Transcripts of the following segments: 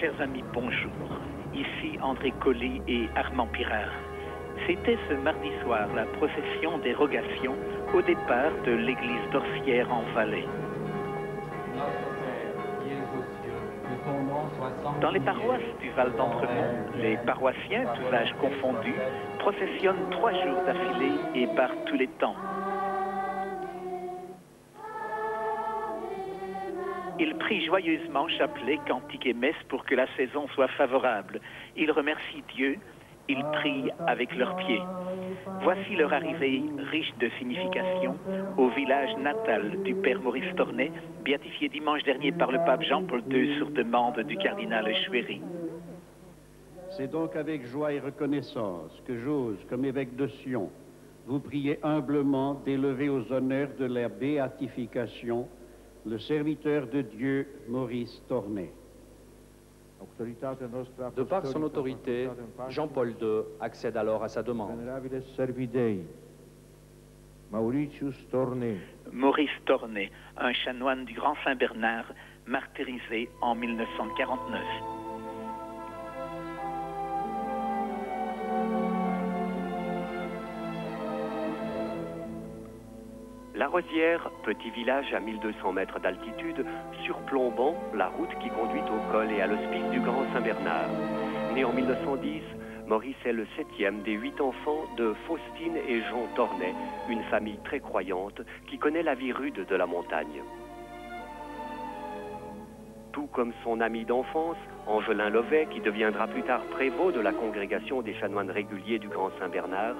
Chers amis, bonjour. Ici André Colli et Armand Pirard. C'était ce mardi soir la procession des rogations au départ de l'église d'Orsières en Valais. Dans les paroisses du Val d'Entremont, les paroissiens, tous âges confondus, processionnent trois jours d'affilée et par tous les temps. Ils prient joyeusement chapelet, cantique et messe pour que la saison soit favorable. Ils remercient Dieu, ils prient avec leurs pieds. Voici leur arrivée riche de signification au village natal du père Maurice Tornet, béatifié dimanche dernier par le pape Jean-Paul II sur demande du cardinal Chouéry. C'est donc avec joie et reconnaissance que j'ose, comme évêque de Sion, vous prier humblement d'élever aux honneurs de la béatification le serviteur de Dieu Maurice Tornet. De par son autorité, Jean-Paul II accède alors à sa demande. Maurice Tornet, un chanoine du Grand Saint-Bernard, martyrisé en 1949. Petit village à 1200 mètres d'altitude, surplombant la route qui conduit au col et à l'hospice du Grand Saint-Bernard. Né en 1910, Maurice est le septième des huit enfants de Faustine et Jean Tornet, une famille très croyante qui connaît la vie rude de la montagne. Tout comme son ami d'enfance, Angelin Lovet, qui deviendra plus tard prévôt de la congrégation des chanoines réguliers du Grand Saint-Bernard,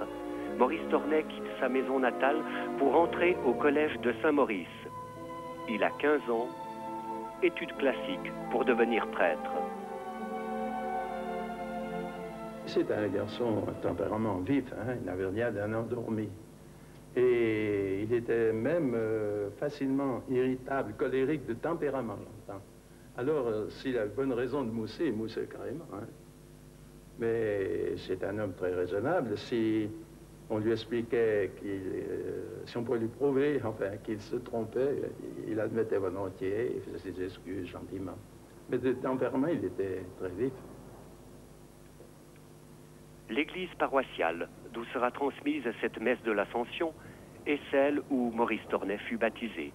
Maurice Tornet quitte sa maison natale pour entrer au collège de Saint-Maurice. Il a 15 ans, études classiques pour devenir prêtre. C'est un garçon à tempérament vif, hein, il n'avait rien d'un endormi. Et il était même euh, facilement irritable, colérique de tempérament. Alors, euh, s'il a bonne raison de mousser, il moussait carrément. Hein. Mais c'est un homme très raisonnable. Si on lui expliquait qu'il, euh, si on pouvait lui prouver, qu'il se trompait, il admettait volontiers, il faisait ses excuses gentiment. Mais de tempérament, il était très vif. L'église paroissiale, d'où sera transmise cette messe de l'Ascension, est celle où Maurice Tornet fut baptisé.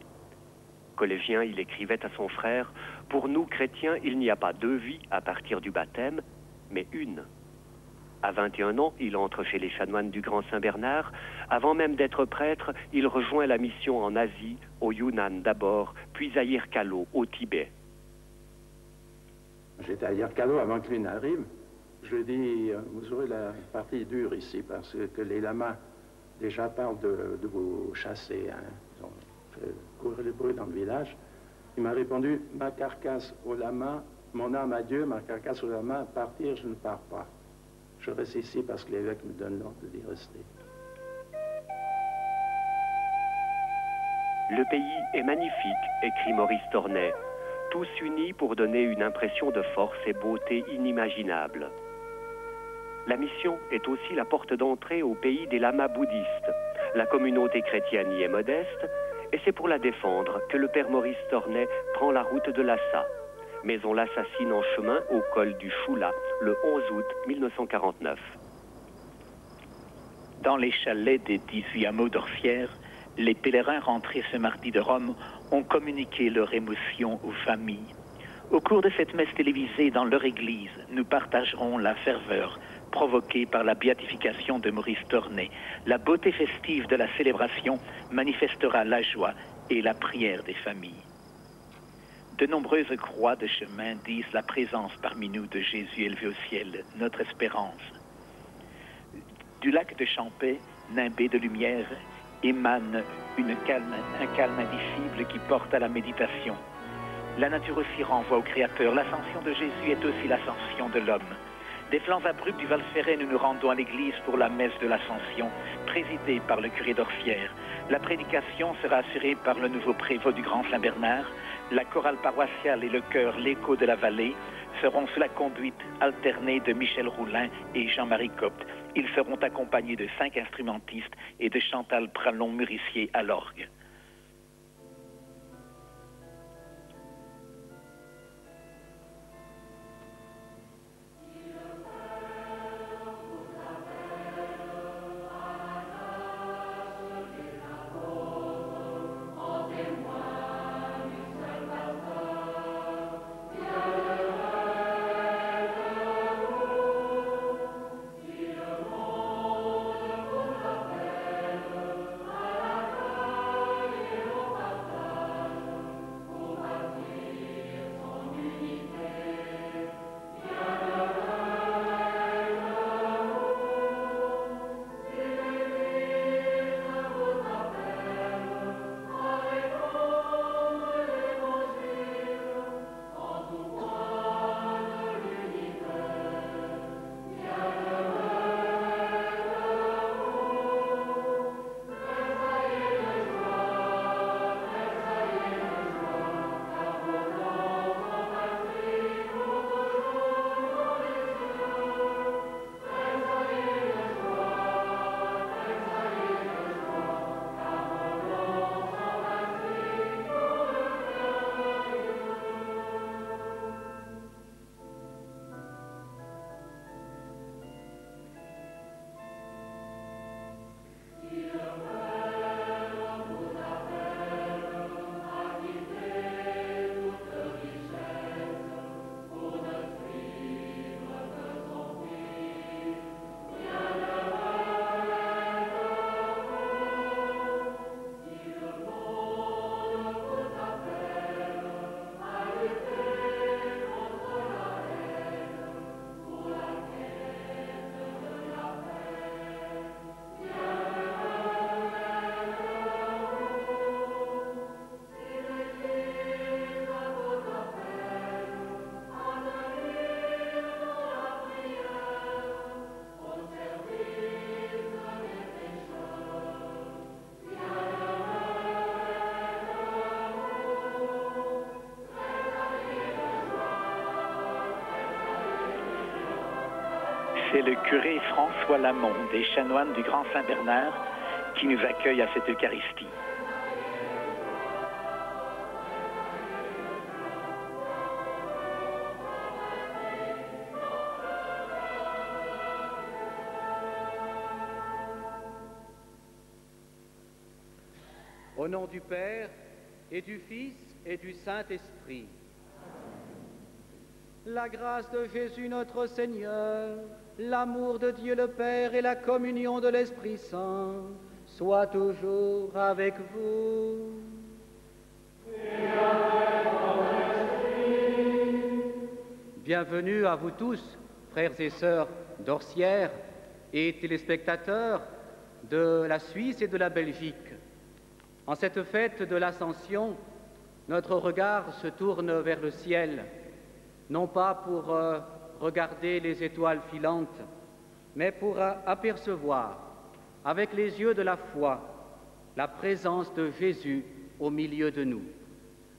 Collégien, il écrivait à son frère Pour nous, chrétiens, il n'y a pas deux vies à partir du baptême, mais une. À 21 ans, il entre chez les chanoines du Grand Saint-Bernard. Avant même d'être prêtre, il rejoint la mission en Asie, au Yunnan d'abord, puis à Yirkalo, au Tibet. J'étais à Yirkalo avant que lui n'arrive. Je dit, euh, vous aurez la partie dure ici, parce que les lamas déjà parlent de, vous chasser. Hein. Ils ont fait courir le bruit dans le village. Il m'a répondu, ma carcasse au lama, mon âme à Dieu, ma carcasse au lama, partir, je ne pars pas. Je reste ici parce que l'évêque me donne l'ordre d'y rester. Le pays est magnifique, écrit Maurice Tornet, tous unis pour donner une impression de force et beauté inimaginable. La mission est aussi la porte d'entrée au pays des lamas bouddhistes. La communauté chrétienne y est modeste, et c'est pour la défendre que le père Maurice Tornet prend la route de Lhasa mais on l'assassine en chemin au col du Choula le 11 août 1949. Dans les chalets des 18 hameaux d'Orsières, les pèlerins rentrés ce mardi de Rome ont communiqué leur émotion aux familles. Au cours de cette messe télévisée dans leur église, nous partagerons la ferveur provoquée par la béatification de Maurice Tornet. La beauté festive de la célébration manifestera la joie et la prière des familles. De nombreuses croix de chemin disent la présence parmi nous de Jésus élevé au ciel, notre espérance. Du lac de Champais, nimbé de lumière, émane une calme, un calme indicible qui porte à la méditation. La nature aussi renvoie au Créateur. L'ascension de Jésus est aussi l'ascension de l'homme. Des flancs abrupts du Val Ferret, nous nous rendons à l'église pour la messe de l'Ascension, présidée par le curé d'Orsières. La prédication sera assurée par le nouveau prévôt du Grand Saint-Bernard, la chorale paroissiale et le chœur L'écho de la vallée seront sous la conduite alternée de Michel Roulin et Jean-Marie Copte. Ils seront accompagnés de cinq instrumentistes et de Chantal Pralon-Murissier à l'orgue. C'est le curé François Lamont, des chanoines du Grand Saint-Bernard, qui nous accueille à cette Eucharistie. Au nom du Père et du Fils et du Saint-Esprit. La grâce de Jésus notre Seigneur, l'amour de Dieu le Père et la communion de l'Esprit Saint soient toujours avec vous. Bienvenue à vous tous, frères et sœurs d'Orsières et téléspectateurs de la Suisse et de la Belgique. En cette fête de l'Ascension, notre regard se tourne vers le ciel, non pas pour euh, regarder les étoiles filantes, mais pour apercevoir avec les yeux de la foi la présence de Jésus au milieu de nous.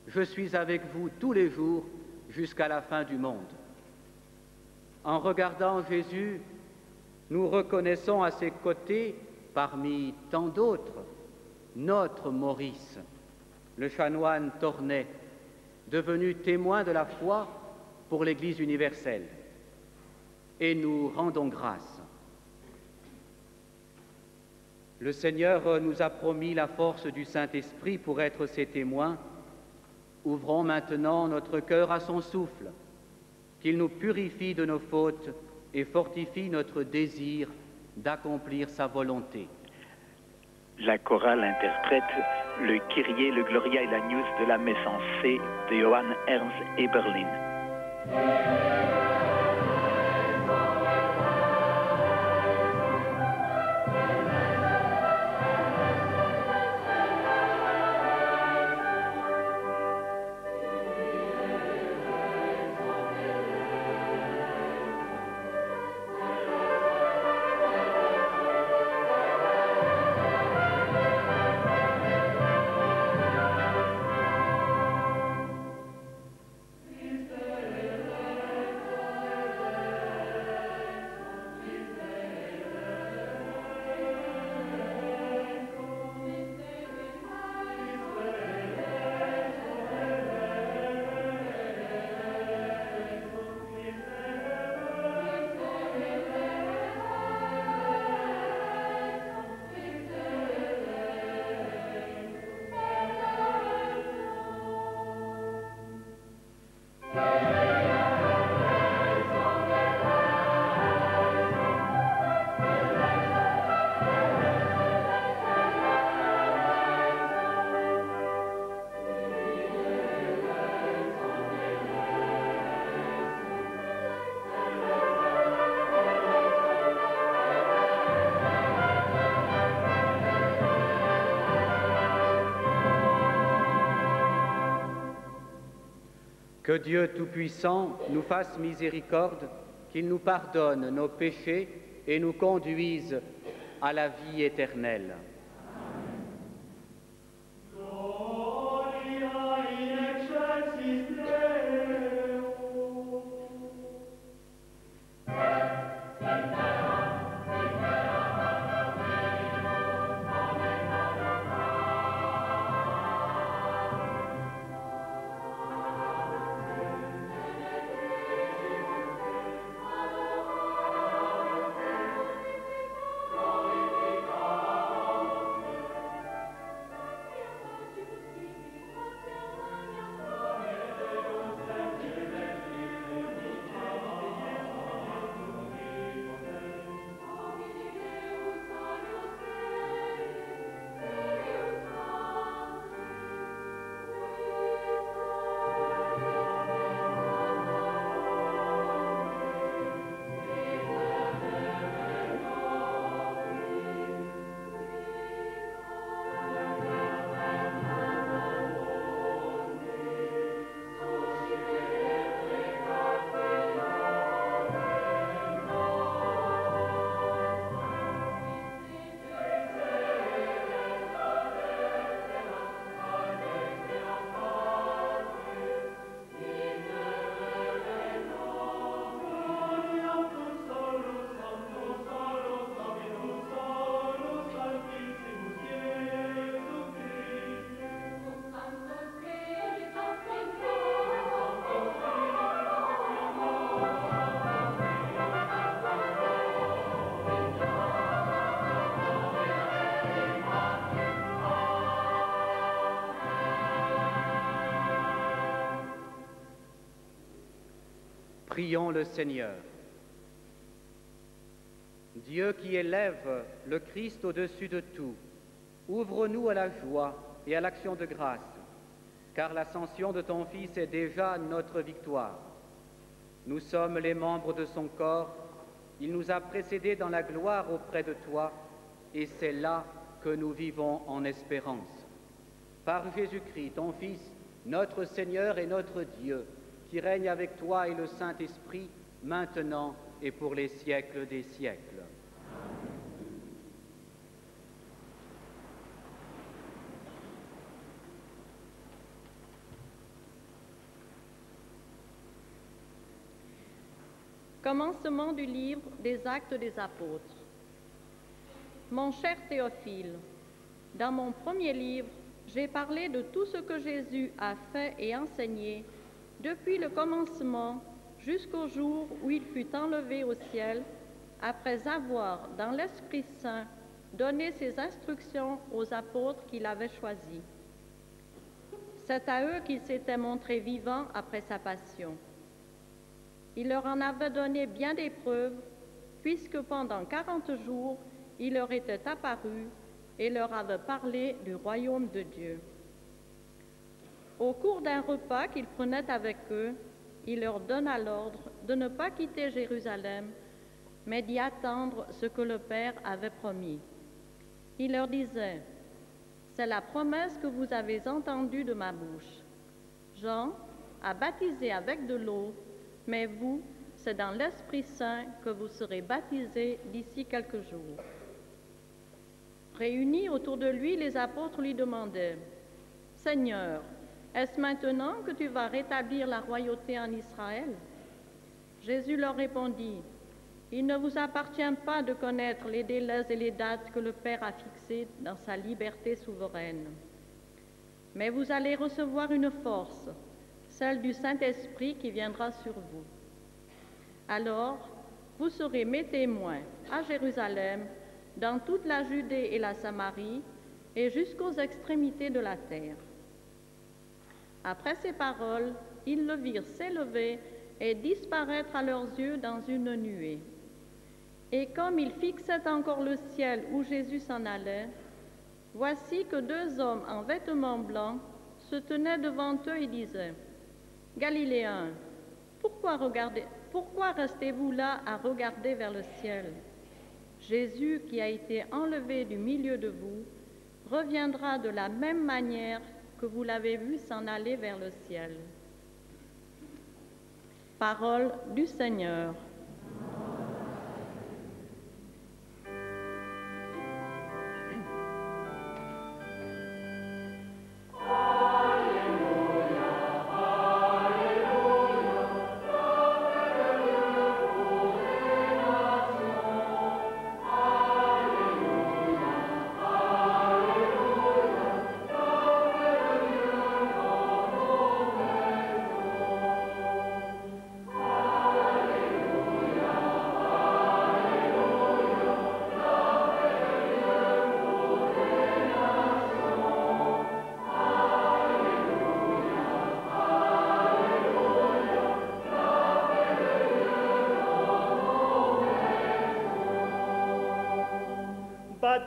Je suis avec vous tous les jours jusqu'à la fin du monde. En regardant Jésus, nous reconnaissons à ses côtés, parmi tant d'autres, notre Maurice, le chanoine Tornet, devenu témoin de la foi pour l'Église universelle. Et nous rendons grâce. Le Seigneur nous a promis la force du Saint-Esprit pour être ses témoins. Ouvrons maintenant notre cœur à son souffle, qu'il nous purifie de nos fautes et fortifie notre désir d'accomplir sa volonté. La chorale interprète le Kyrie, le Gloria et la News de la messe en C de Johann Ernst Eberlin. Que Dieu Tout-Puissant nous fasse miséricorde, qu'il nous pardonne nos péchés et nous conduise à la vie éternelle. Prions le Seigneur. Dieu qui élève le Christ au-dessus de tout, ouvre-nous à la joie et à l'action de grâce, car l'ascension de ton Fils est déjà notre victoire. Nous sommes les membres de son corps, il nous a précédés dans la gloire auprès de toi, et c'est là que nous vivons en espérance. Par Jésus-Christ, ton Fils, notre Seigneur et notre Dieu, qui règne avec toi et le Saint-Esprit, maintenant et pour les siècles des siècles. Commencement du livre des actes des apôtres. Mon cher Théophile, dans mon premier livre, j'ai parlé de tout ce que Jésus a fait et enseigné depuis le commencement jusqu'au jour où il fut enlevé au ciel, après avoir, dans l'Esprit Saint, donné ses instructions aux apôtres qu'il avait choisis. C'est à eux qu'il s'était montré vivant après sa passion. Il leur en avait donné bien des preuves, puisque pendant quarante jours, il leur était apparu et leur avait parlé du royaume de Dieu. Au cours d'un repas qu'il prenait avec eux, il leur donna l'ordre de ne pas quitter Jérusalem, mais d'y attendre ce que le Père avait promis. Il leur disait, C'est la promesse que vous avez entendue de ma bouche. Jean a baptisé avec de l'eau, mais vous, c'est dans l'Esprit Saint que vous serez baptisés d'ici quelques jours. Réunis autour de lui, les apôtres lui demandaient, Seigneur, est-ce maintenant que tu vas rétablir la royauté en Israël? Jésus leur répondit, Il ne vous appartient pas de connaître les délais et les dates que le Père a fixées dans sa liberté souveraine. Mais vous allez recevoir une force, celle du Saint-Esprit qui viendra sur vous. Alors, vous serez mes témoins à Jérusalem, dans toute la Judée et la Samarie, et jusqu'aux extrémités de la terre. Après ces paroles, ils le virent s'élever et disparaître à leurs yeux dans une nuée. Et comme ils fixaient encore le ciel où Jésus s'en allait, voici que deux hommes en vêtements blancs se tenaient devant eux et disaient, Galiléens, pourquoi, pourquoi restez-vous là à regarder vers le ciel? Jésus, qui a été enlevé du milieu de vous, reviendra de la même manière que vous l'avez vu s'en aller vers le ciel. Parole du Seigneur.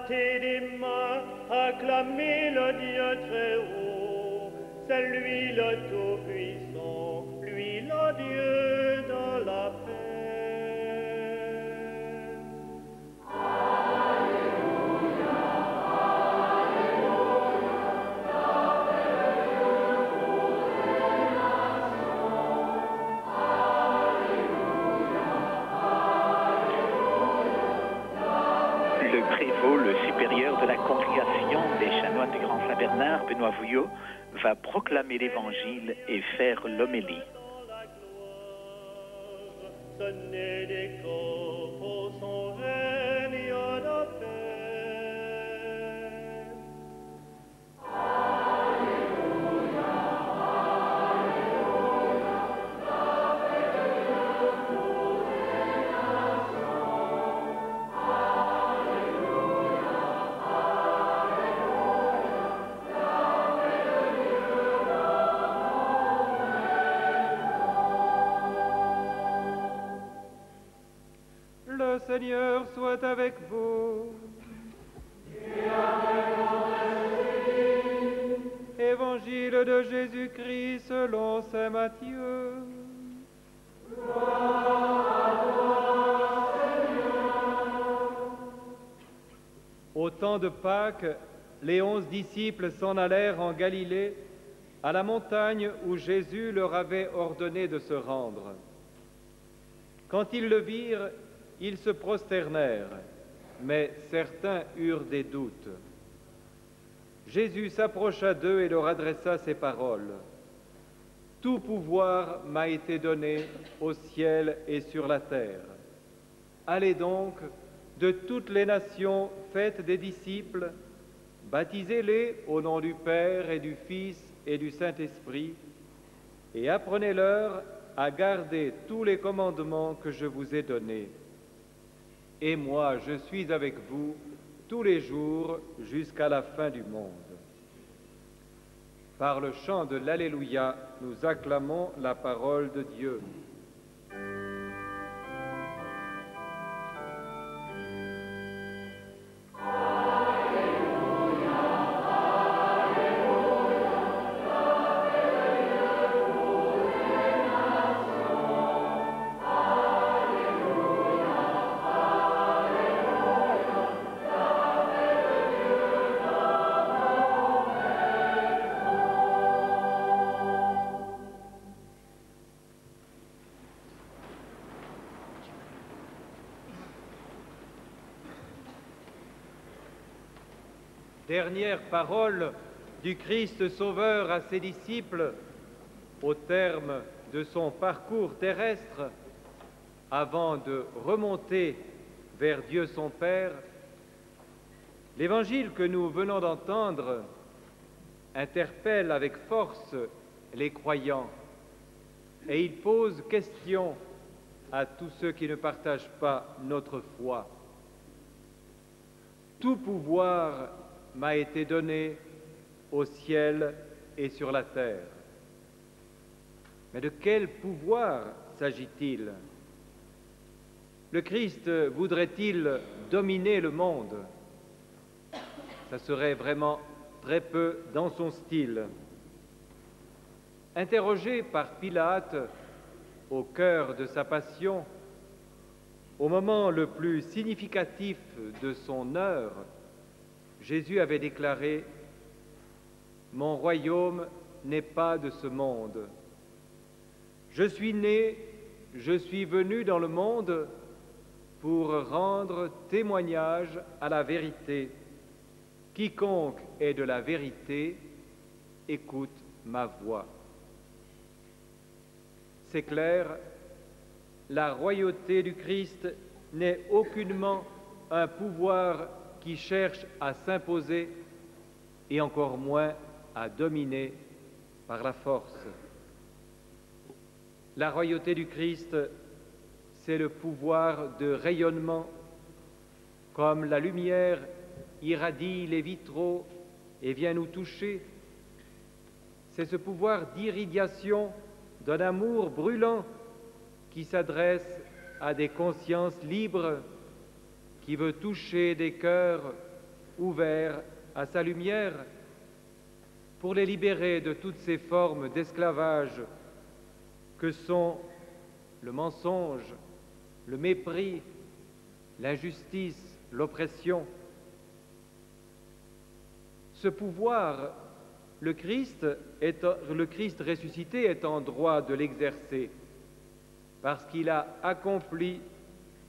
Des proclamer l'évangile Seigneur soit avec vous. Évangile de Jésus-Christ selon Saint Matthieu. Au temps de Pâques, les onze disciples s'en allèrent en Galilée, à la montagne où Jésus leur avait ordonné de se rendre. Quand ils le virent, ils se prosternèrent, mais certains eurent des doutes. Jésus s'approcha d'eux et leur adressa ces paroles. Tout pouvoir m'a été donné au ciel et sur la terre. Allez donc de toutes les nations, faites des disciples, baptisez-les au nom du Père et du Fils et du Saint-Esprit, et apprenez-leur à garder tous les commandements que je vous ai donnés. Et moi, je suis avec vous tous les jours jusqu'à la fin du monde. Par le chant de l'Alléluia, nous acclamons la parole de Dieu. Dernière parole du Christ Sauveur à ses disciples au terme de son parcours terrestre avant de remonter vers Dieu son Père, l'évangile que nous venons d'entendre interpelle avec force les croyants et il pose question à tous ceux qui ne partagent pas notre foi. Tout pouvoir m'a été donné au ciel et sur la terre. Mais de quel pouvoir s'agit-il? Le Christ voudrait-il dominer le monde? Ça serait vraiment très peu dans son style. Interrogé par Pilate au cœur de sa passion, au moment le plus significatif de son heure, Jésus avait déclaré, Mon royaume n'est pas de ce monde. Je suis né, je suis venu dans le monde pour rendre témoignage à la vérité. Quiconque est de la vérité, écoute ma voix. C'est clair, la royauté du Christ n'est aucunement un pouvoir qui cherche à s'imposer et encore moins à dominer par la force. La royauté du Christ, c'est le pouvoir de rayonnement, comme la lumière irradie les vitraux et vient nous toucher. C'est ce pouvoir d'irradiation d'un amour brûlant qui s'adresse à des consciences libres qui veut toucher des cœurs ouverts à sa lumière pour les libérer de toutes ces formes d'esclavage que sont le mensonge, le mépris, l'injustice, l'oppression. Ce pouvoir, le Christ, est, ressuscité est en droit de l'exercer parce qu'il a accompli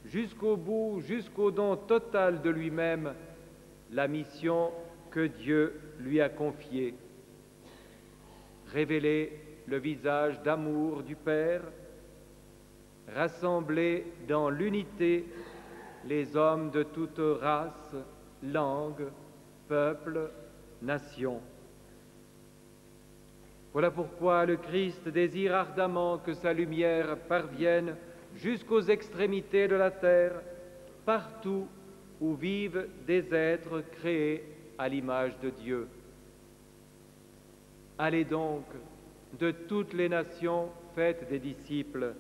jusqu'au bout, jusqu'au don total de lui-même, la mission que Dieu lui a confiée. Révéler le visage d'amour du Père, rassembler dans l'unité les hommes de toute race, langue, peuple, nation. Voilà pourquoi le Christ désire ardemment que sa lumière parvienne jusqu'aux extrémités de la terre, partout où vivent des êtres créés à l'image de Dieu. Allez donc de toutes les nations, faites des disciples,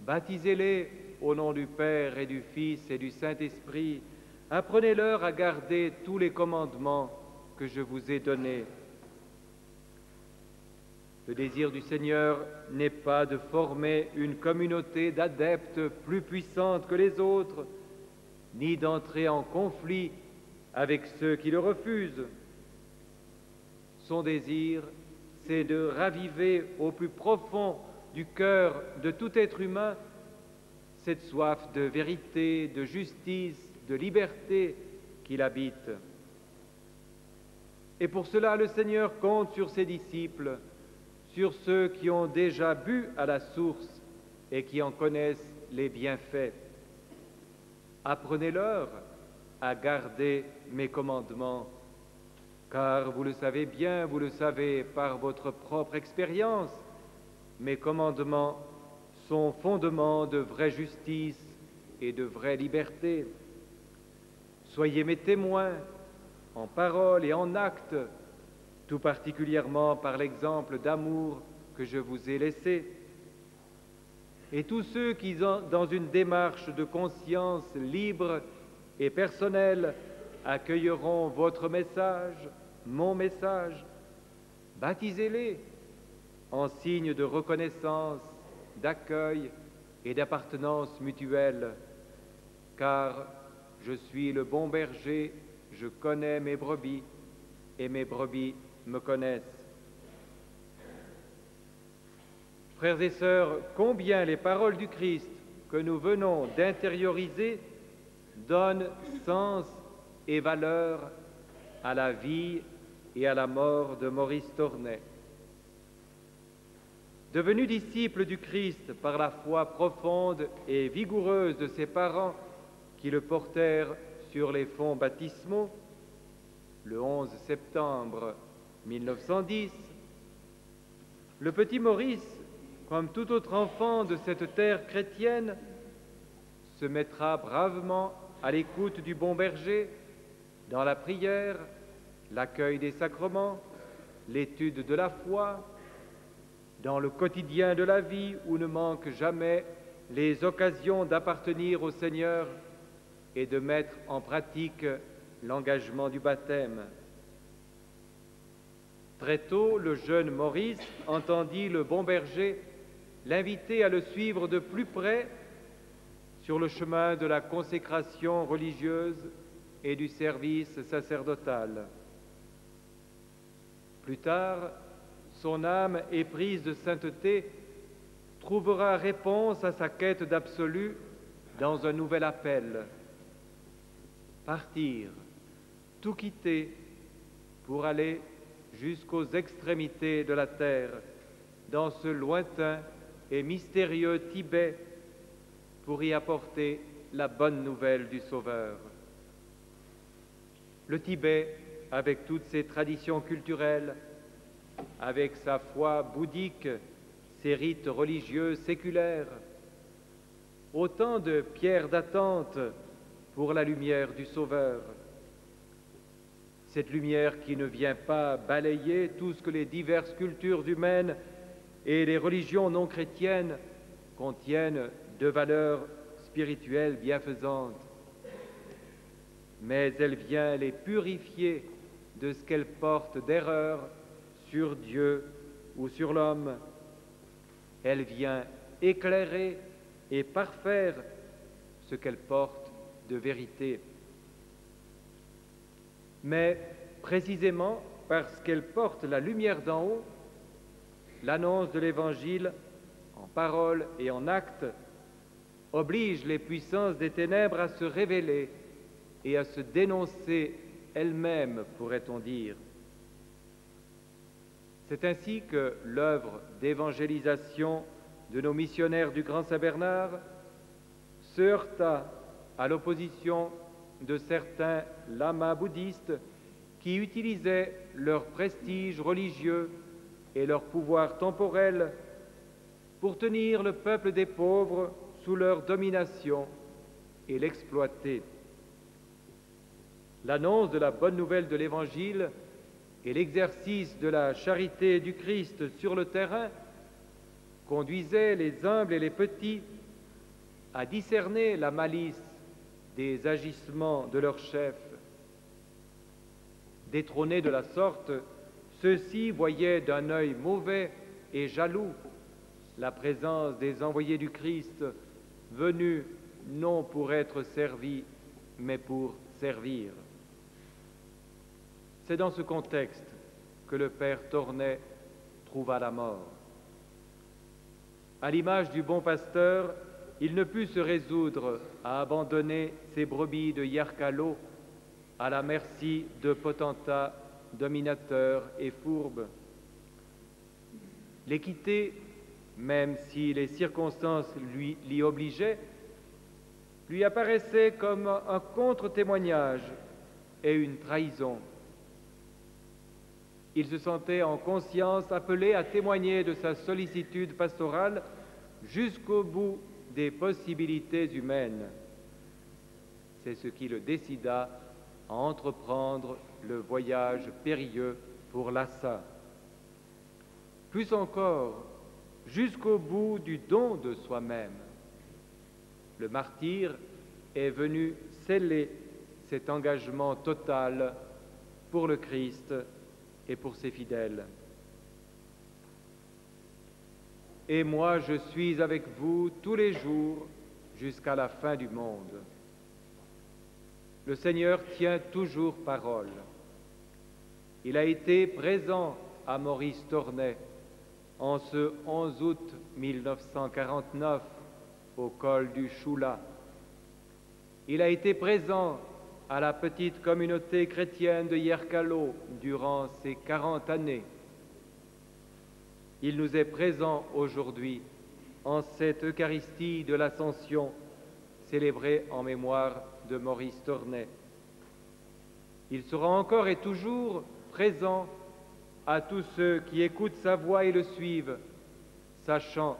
baptisez-les au nom du Père et du Fils et du Saint-Esprit, apprenez-leur à garder tous les commandements que je vous ai donnés. Le désir du Seigneur n'est pas de former une communauté d'adeptes plus puissante que les autres, ni d'entrer en conflit avec ceux qui le refusent. Son désir, c'est de raviver au plus profond du cœur de tout être humain cette soif de vérité, de justice, de liberté qu'il habite. Et pour cela, le Seigneur compte sur ses disciples sur ceux qui ont déjà bu à la source et qui en connaissent les bienfaits. Apprenez-leur à garder mes commandements, car vous le savez bien, vous le savez par votre propre expérience, mes commandements sont fondement de vraie justice et de vraie liberté. Soyez mes témoins en parole et en acte tout particulièrement par l'exemple d'amour que je vous ai laissé. Et tous ceux qui, dans une démarche de conscience libre et personnelle, accueilleront votre message, mon message, baptisez-les en signe de reconnaissance, d'accueil et d'appartenance mutuelle, car je suis le bon berger, je connais mes brebis, et mes brebis me connaissent. Frères et sœurs, combien les paroles du Christ que nous venons d'intérioriser donnent sens et valeur à la vie et à la mort de Maurice Tournay. Devenu disciple du Christ par la foi profonde et vigoureuse de ses parents qui le portèrent sur les fonds baptismaux, le 11 septembre 1910, le petit Maurice, comme tout autre enfant de cette terre chrétienne, se mettra bravement à l'écoute du bon berger dans la prière, l'accueil des sacrements, l'étude de la foi, dans le quotidien de la vie où ne manquent jamais les occasions d'appartenir au Seigneur et de mettre en pratique l'engagement du baptême. Très tôt, le jeune Maurice entendit le bon berger l'inviter à le suivre de plus près sur le chemin de la consécration religieuse et du service sacerdotal. Plus tard, son âme éprise de sainteté trouvera réponse à sa quête d'absolu dans un nouvel appel. Partir, tout quitter pour aller jusqu'aux extrémités de la terre, dans ce lointain et mystérieux Tibet, pour y apporter la bonne nouvelle du Sauveur. Le Tibet, avec toutes ses traditions culturelles, avec sa foi bouddhique, ses rites religieux séculaires, autant de pierres d'attente pour la lumière du Sauveur cette lumière qui ne vient pas balayer tout ce que les diverses cultures humaines et les religions non chrétiennes contiennent de valeurs spirituelles bienfaisantes, mais elle vient les purifier de ce qu'elles portent d'erreur sur Dieu ou sur l'homme. Elle vient éclairer et parfaire ce qu'elle porte de vérité mais précisément parce qu'elle porte la lumière d'en haut, l'annonce de l'Évangile en parole et en acte oblige les puissances des ténèbres à se révéler et à se dénoncer elles-mêmes, pourrait-on dire. C'est ainsi que l'œuvre d'évangélisation de nos missionnaires du Grand Saint-Bernard se heurta à l'opposition de certains lamas bouddhistes qui utilisaient leur prestige religieux et leur pouvoir temporel pour tenir le peuple des pauvres sous leur domination et l'exploiter. L'annonce de la bonne nouvelle de l'Évangile et l'exercice de la charité du Christ sur le terrain conduisaient les humbles et les petits à discerner la malice des agissements de leurs chefs. Détrônés de la sorte, ceux-ci voyaient d'un œil mauvais et jaloux la présence des envoyés du Christ venus non pour être servis, mais pour servir. C'est dans ce contexte que le Père Tornet trouva la mort. À l'image du bon pasteur, il ne put se résoudre à abandonner ses brebis de Yarkalo à la merci de potentats dominateurs et fourbes. L'équité, même si les circonstances lui l'y obligeaient, lui apparaissait comme un contre-témoignage et une trahison. Il se sentait en conscience appelé à témoigner de sa sollicitude pastorale jusqu'au bout des possibilités humaines. C'est ce qui le décida à entreprendre le voyage périlleux pour Lassa. Plus encore, jusqu'au bout du don de soi-même. Le martyr est venu sceller cet engagement total pour le Christ et pour ses fidèles. Et moi, je suis avec vous tous les jours jusqu'à la fin du monde. Le Seigneur tient toujours parole. Il a été présent à Maurice Tornet en ce 11 août 1949 au col du Choula. Il a été présent à la petite communauté chrétienne de Yerkalo durant ces 40 années. Il nous est présent aujourd'hui en cette Eucharistie de l'Ascension célébrée en mémoire de Maurice Tornet. Il sera encore et toujours présent à tous ceux qui écoutent sa voix et le suivent, sachant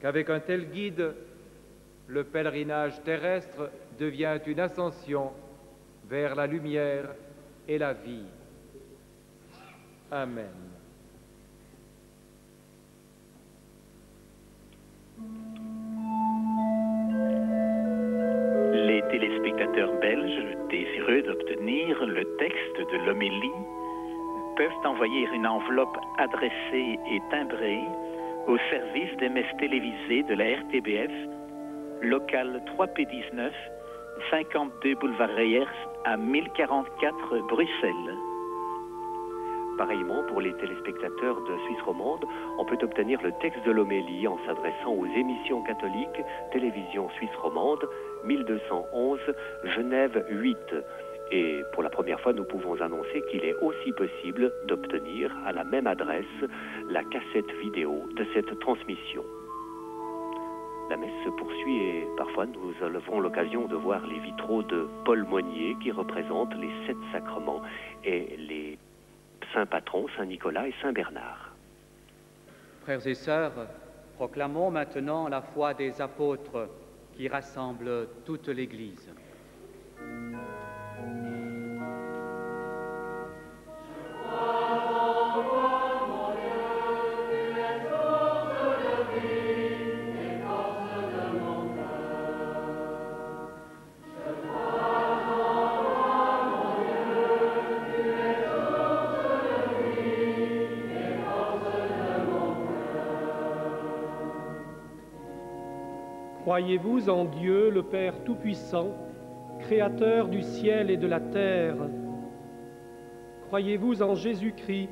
qu'avec un tel guide, le pèlerinage terrestre devient une ascension vers la lumière et la vie. Amen. Les téléspectateurs belges désireux d'obtenir le texte de l'homélie peuvent envoyer une enveloppe adressée et timbrée au service des messes télévisées de la RTBF, local 3P19, 52 boulevard Reyers à 1044 Bruxelles. Pareillement, pour les téléspectateurs de Suisse romande, on peut obtenir le texte de l'homélie en s'adressant aux émissions catholiques Télévision Suisse romande, 1211, Genève 8. Et pour la première fois, nous pouvons annoncer qu'il est aussi possible d'obtenir à la même adresse la cassette vidéo de cette transmission. La messe se poursuit et parfois nous avons l'occasion de voir les vitraux de Paul Monnier qui représentent les sept sacrements et les saints patrons Saint Nicolas et Saint Bernard. Frères et sœurs, proclamons maintenant la foi des apôtres qui rassemble toute l'Église. Croyez-vous en Dieu, le Père Tout-Puissant, Créateur du ciel et de la terre? Croyez-vous en Jésus-Christ,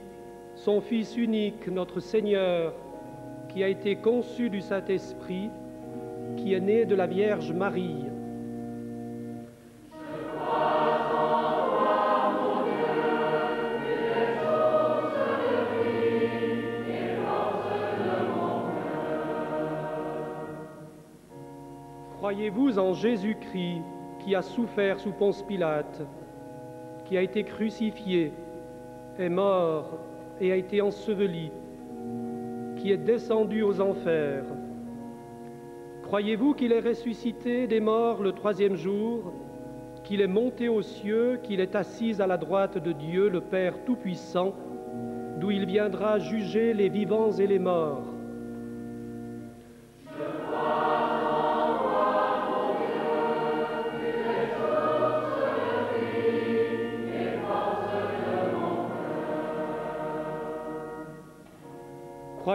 son Fils unique, notre Seigneur, qui a été conçu du Saint-Esprit, qui est né de la Vierge Marie? Croyez-vous en Jésus-Christ qui a souffert sous Ponce Pilate, qui a été crucifié, est mort et a été enseveli, qui est descendu aux enfers? Croyez-vous qu'il est ressuscité des morts le troisième jour, qu'il est monté aux cieux, qu'il est assis à la droite de Dieu, le Père Tout-Puissant, d'où il viendra juger les vivants et les morts?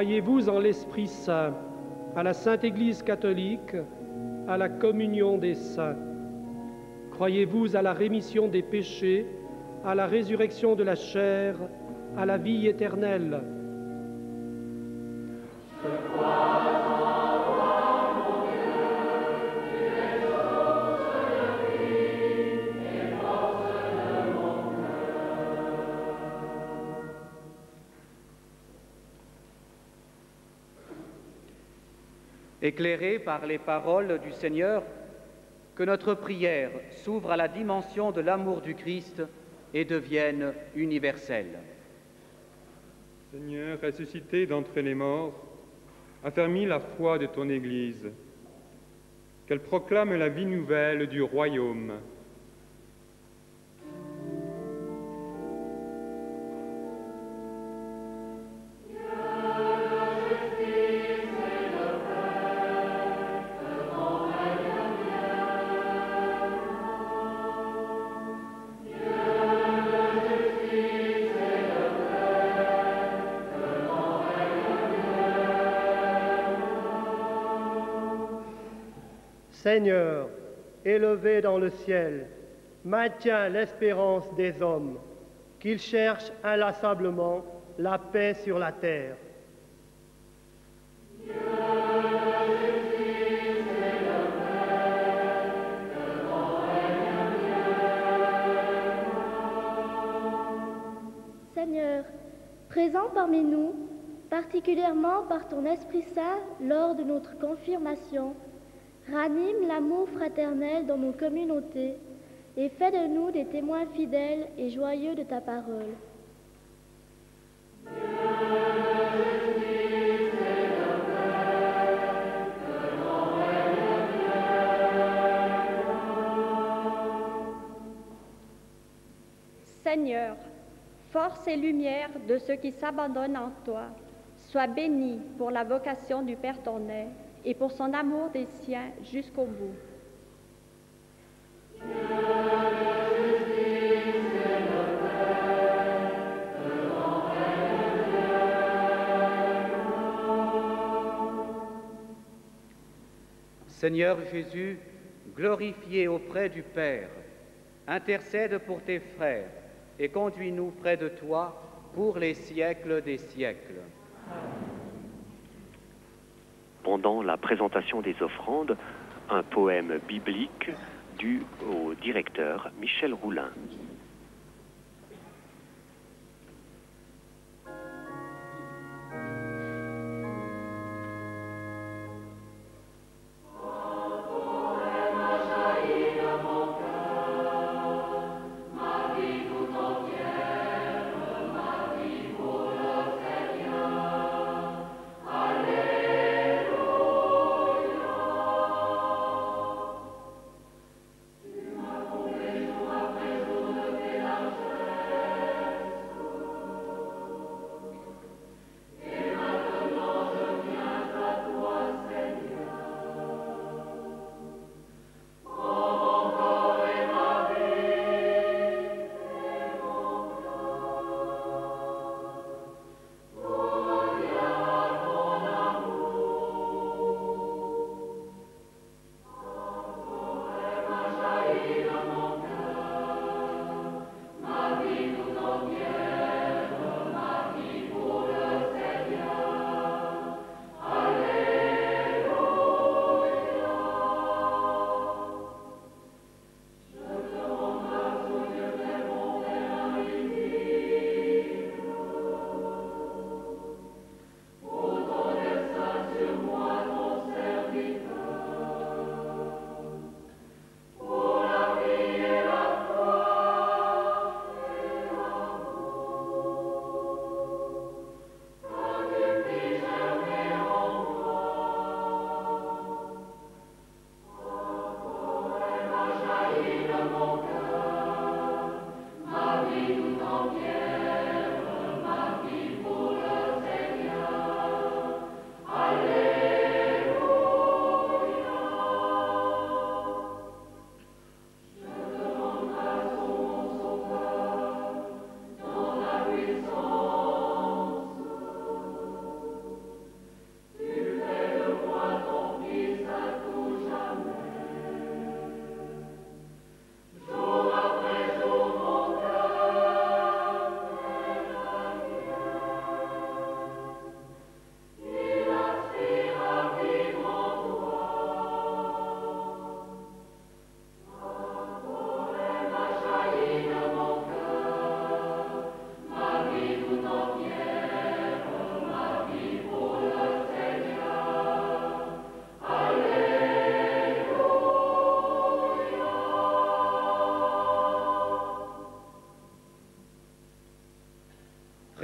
Croyez-vous en l'Esprit Saint, à la Sainte Église catholique, à la communion des saints? Croyez-vous à la rémission des péchés, à la résurrection de la chair, à la vie éternelle? Éclairé par les paroles du Seigneur, que notre prière s'ouvre à la dimension de l'amour du Christ et devienne universelle. Seigneur, ressuscité d'entre les morts, affermis la foi de ton Église, qu'elle proclame la vie nouvelle du royaume. Seigneur, élevé dans le ciel, maintiens l'espérance des hommes, qu'ils cherchent inlassablement la paix sur la terre. Seigneur, présent parmi nous, particulièrement par ton Esprit Saint lors de notre confirmation, Ranime l'amour fraternel dans nos communautés et fais de nous des témoins fidèles et joyeux de ta parole. Seigneur, force et lumière de ceux qui s'abandonnent en toi, sois béni pour la vocation du Père ton et pour son amour des siens jusqu'au bout. Seigneur Jésus, glorifié auprès du Père, intercède pour tes frères et conduis-nous près de toi pour les siècles des siècles. Pendant la présentation des offrandes, un poème biblique dû au directeur Michel Roulin.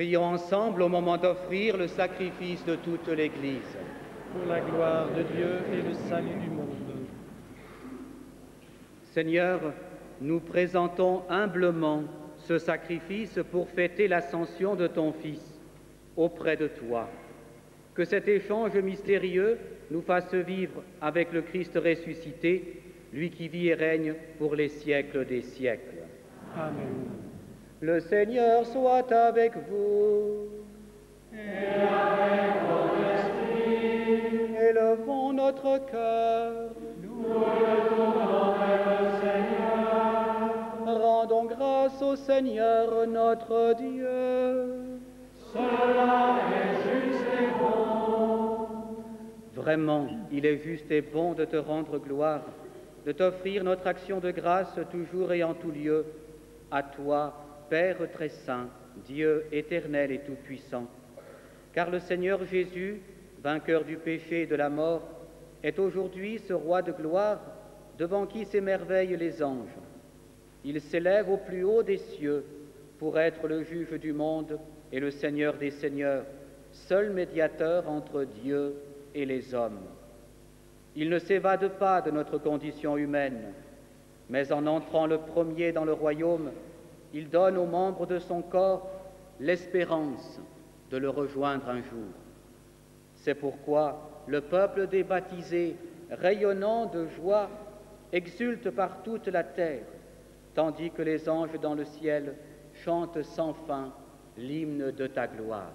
Prions ensemble au moment d'offrir le sacrifice de toute l'Église. Pour la gloire de Dieu et le salut du monde. Seigneur, nous présentons humblement ce sacrifice pour fêter l'ascension de ton Fils auprès de toi. Que cet échange mystérieux nous fasse vivre avec le Christ ressuscité, lui qui vit et règne pour les siècles des siècles. Le Seigneur soit avec vous. Et avec votre esprit. Élevons notre cœur. Nous le tournons vers le Seigneur. Rendons grâce au Seigneur notre Dieu. Cela est juste et bon. Vraiment, il est juste et bon de te rendre gloire, de t'offrir notre action de grâce toujours et en tout lieu, à toi, Père très saint, Dieu éternel et tout-puissant. Car le Seigneur Jésus, vainqueur du péché et de la mort, est aujourd'hui ce roi de gloire devant qui s'émerveillent les anges. Il s'élève au plus haut des cieux pour être le juge du monde et le Seigneur des seigneurs, seul médiateur entre Dieu et les hommes. Il ne s'évade pas de notre condition humaine, mais en entrant le premier dans le royaume, il donne aux membres de son corps l'espérance de le rejoindre un jour. C'est pourquoi le peuple des baptisés, rayonnant de joie, exulte par toute la terre, tandis que les anges dans le ciel chantent sans fin l'hymne de ta gloire.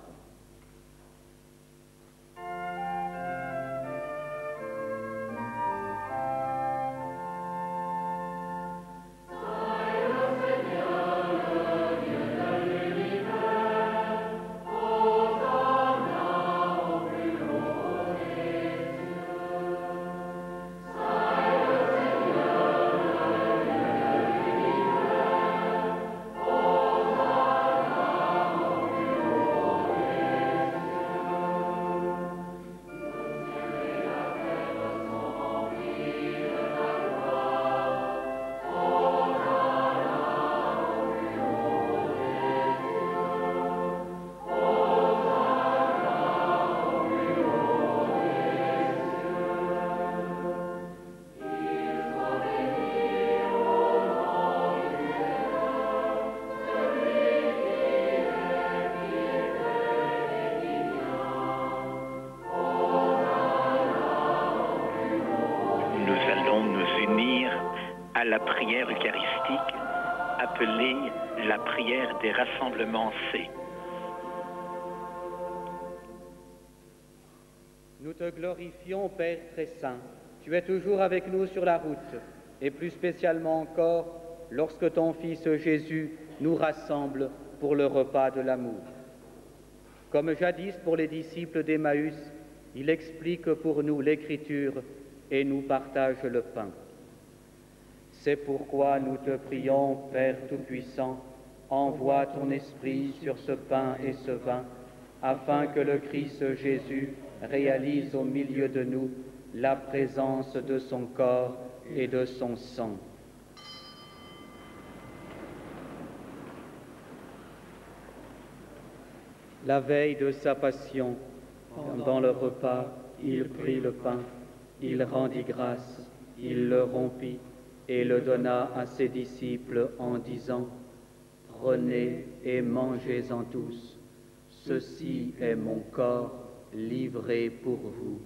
Prière eucharistique appelée la prière des rassemblements C. Nous te glorifions, Père très saint. Tu es toujours avec nous sur la route, et plus spécialement encore lorsque ton Fils Jésus nous rassemble pour le repas de l'amour. Comme jadis pour les disciples d'Emmaüs, il explique pour nous l'Écriture et nous partage le pain. C'est pourquoi nous te prions, Père Tout-Puissant, envoie ton Esprit sur ce pain et ce vin, afin que le Christ Jésus réalise au milieu de nous la présence de son corps et de son sang. La veille de sa passion, pendant le repas, il prit le pain, il rendit grâce, il le rompit et le donna à ses disciples en disant, Prenez et mangez-en tous, ceci est mon corps livré pour vous.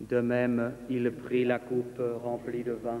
De même, il prit la coupe remplie de vin,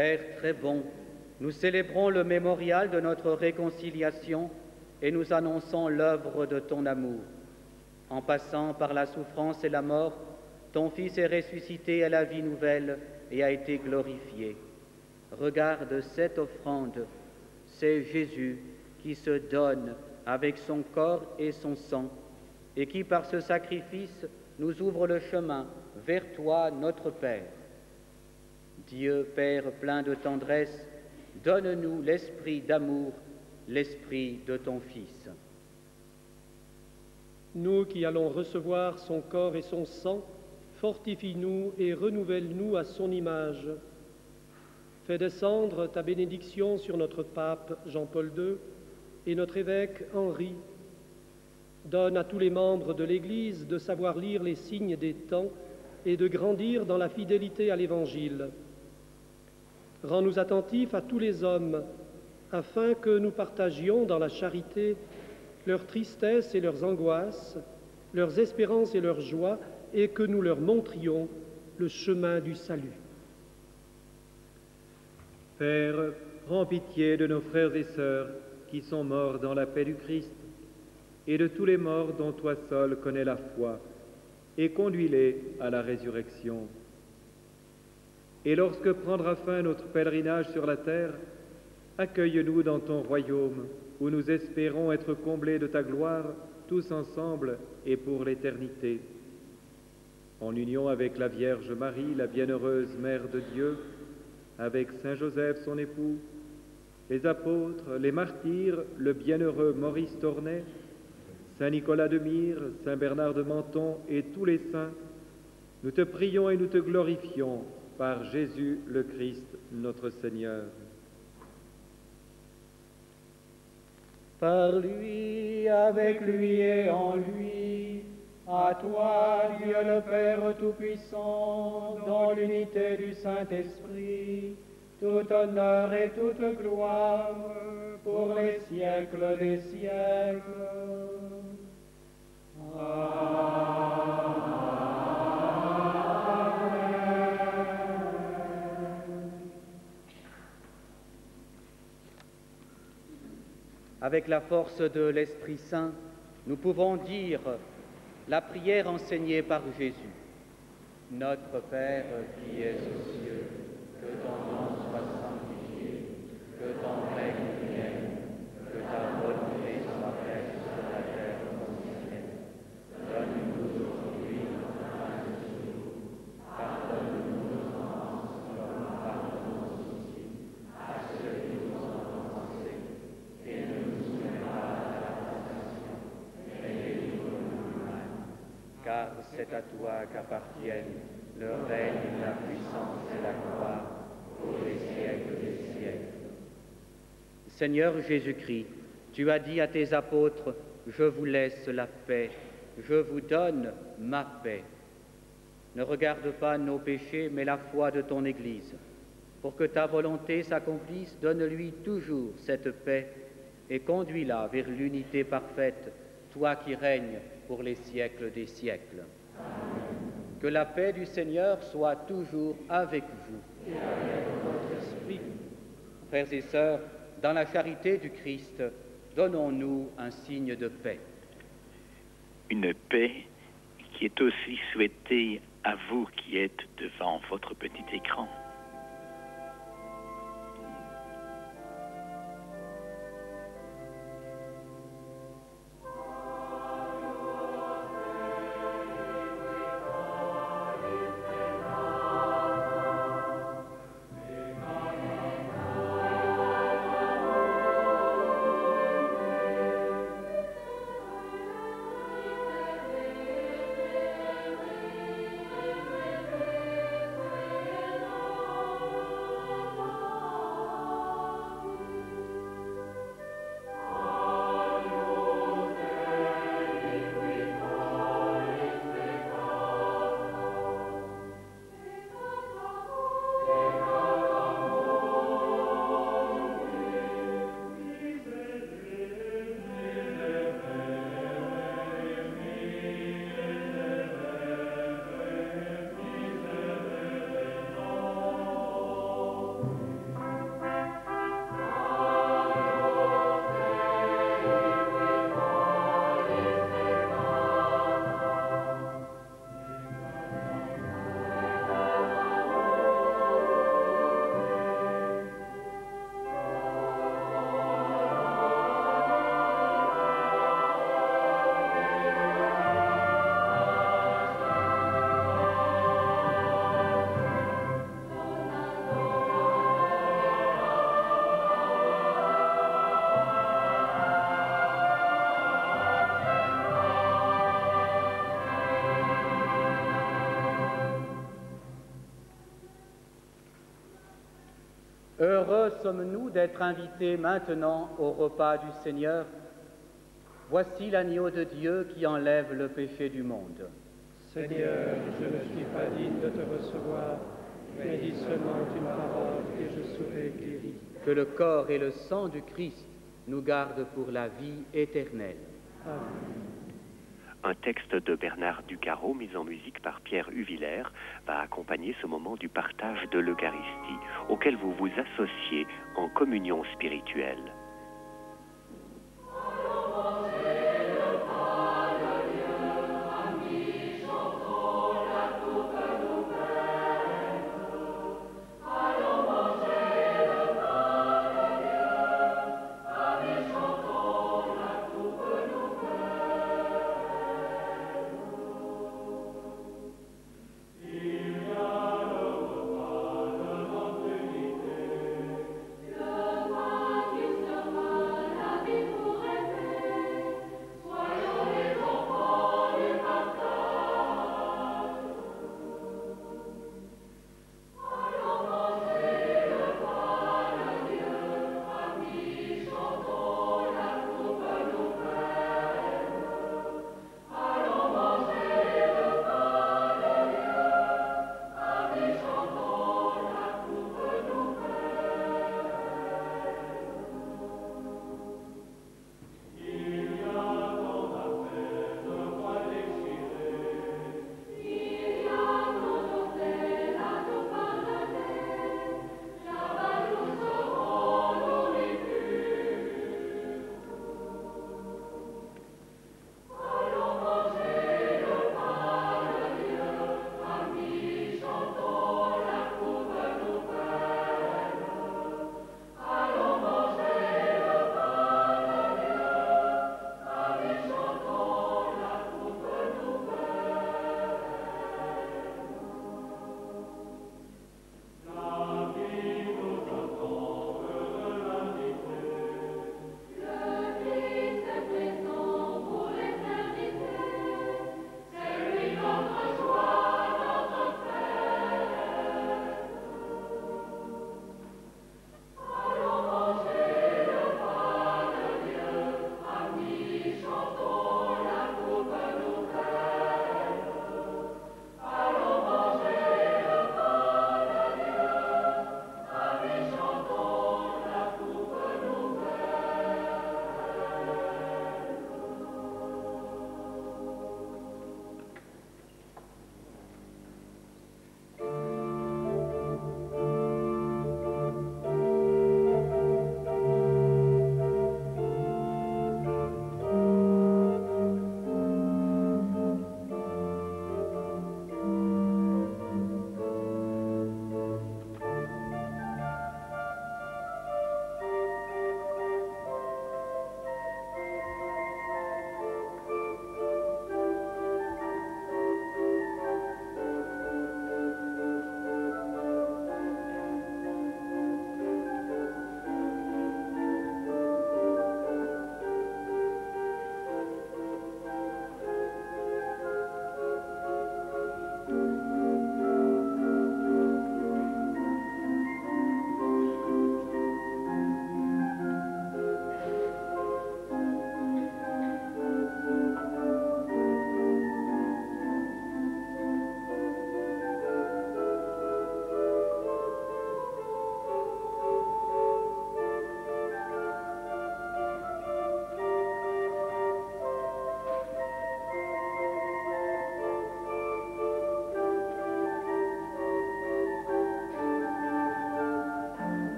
Père très bon, nous célébrons le mémorial de notre réconciliation et nous annonçons l'œuvre de ton amour. En passant par la souffrance et la mort, ton Fils est ressuscité à la vie nouvelle et a été glorifié. Regarde cette offrande, c'est Jésus qui se donne avec son corps et son sang, et qui par ce sacrifice nous ouvre le chemin vers toi, notre Père. Dieu Père plein de tendresse, donne-nous l'esprit d'amour, l'esprit de ton Fils. Nous qui allons recevoir son corps et son sang, fortifie-nous et renouvelle-nous à son image. Fais descendre ta bénédiction sur notre pape Jean-Paul II et notre évêque Henri. Donne à tous les membres de l'Église de savoir lire les signes des temps et de grandir dans la fidélité à l'Évangile. Rends-nous attentifs à tous les hommes, afin que nous partagions dans la charité leurs tristesses et leurs angoisses, leurs espérances et leurs joies, et que nous leur montrions le chemin du salut. Père, prends pitié de nos frères et sœurs qui sont morts dans la paix du Christ, et de tous les morts dont toi seul connais la foi, et conduis-les à la résurrection. Et lorsque prendra fin notre pèlerinage sur la terre, accueille-nous dans ton royaume, où nous espérons être comblés de ta gloire, tous ensemble et pour l'éternité. En union avec la Vierge Marie, la bienheureuse Mère de Dieu, avec Saint Joseph son époux, les apôtres, les martyrs, le bienheureux Maurice Tornet, Saint Nicolas de Myre, Saint Bernard de Menton et tous les saints, nous te prions et nous te glorifions par Jésus le Christ, notre Seigneur. Par lui, avec lui et en lui, à toi, Dieu le Père Tout-Puissant, dans l'unité du Saint-Esprit, tout honneur et toute gloire pour les siècles des siècles. Avec la force de l'Esprit Saint, nous pouvons dire la prière enseignée par Jésus. Notre Père qui es aux cieux, que ton nom soit sanctifié, que ton règne vienne, que ta volonté soit faite sur la terre comme au ciel. Donne-nous aujourd'hui notre pain de ce jour. Pardonne-nous nos offenses comme nous pardonnons aussi à ceux qui nous ont offensés. Et ne nous soumets pas à la tentation, mais délivre-nous du mal. Car c'est à toi qu'appartiennent le règne, la puissance et la gloire pour les siècles des siècles. Seigneur Jésus-Christ, tu as dit à tes apôtres, je vous laisse la paix, je vous donne ma paix. Ne regarde pas nos péchés, mais la foi de ton Église. Pour que ta volonté s'accomplisse, donne-lui toujours cette paix et conduis-la vers l'unité parfaite, toi qui règnes pour les siècles des siècles. Que la paix du Seigneur soit toujours avec vous. Frères et sœurs, dans la charité du Christ, donnons-nous un signe de paix. Une paix qui est aussi souhaitée à vous qui êtes devant votre petit écran. Sommes-nous d'être invités maintenant au repas du Seigneur? Voici l'agneau de Dieu qui enlève le péché du monde. Seigneur, je ne suis pas digne de te recevoir, mais dis seulement une parole et je serai guéri. Que le corps et le sang du Christ nous gardent pour la vie éternelle. Un texte de Bernard Ducaro, mis en musique par Pierre Huvillers, va accompagner ce moment du partage de l'Eucharistie, auquel vous vous associez en communion spirituelle.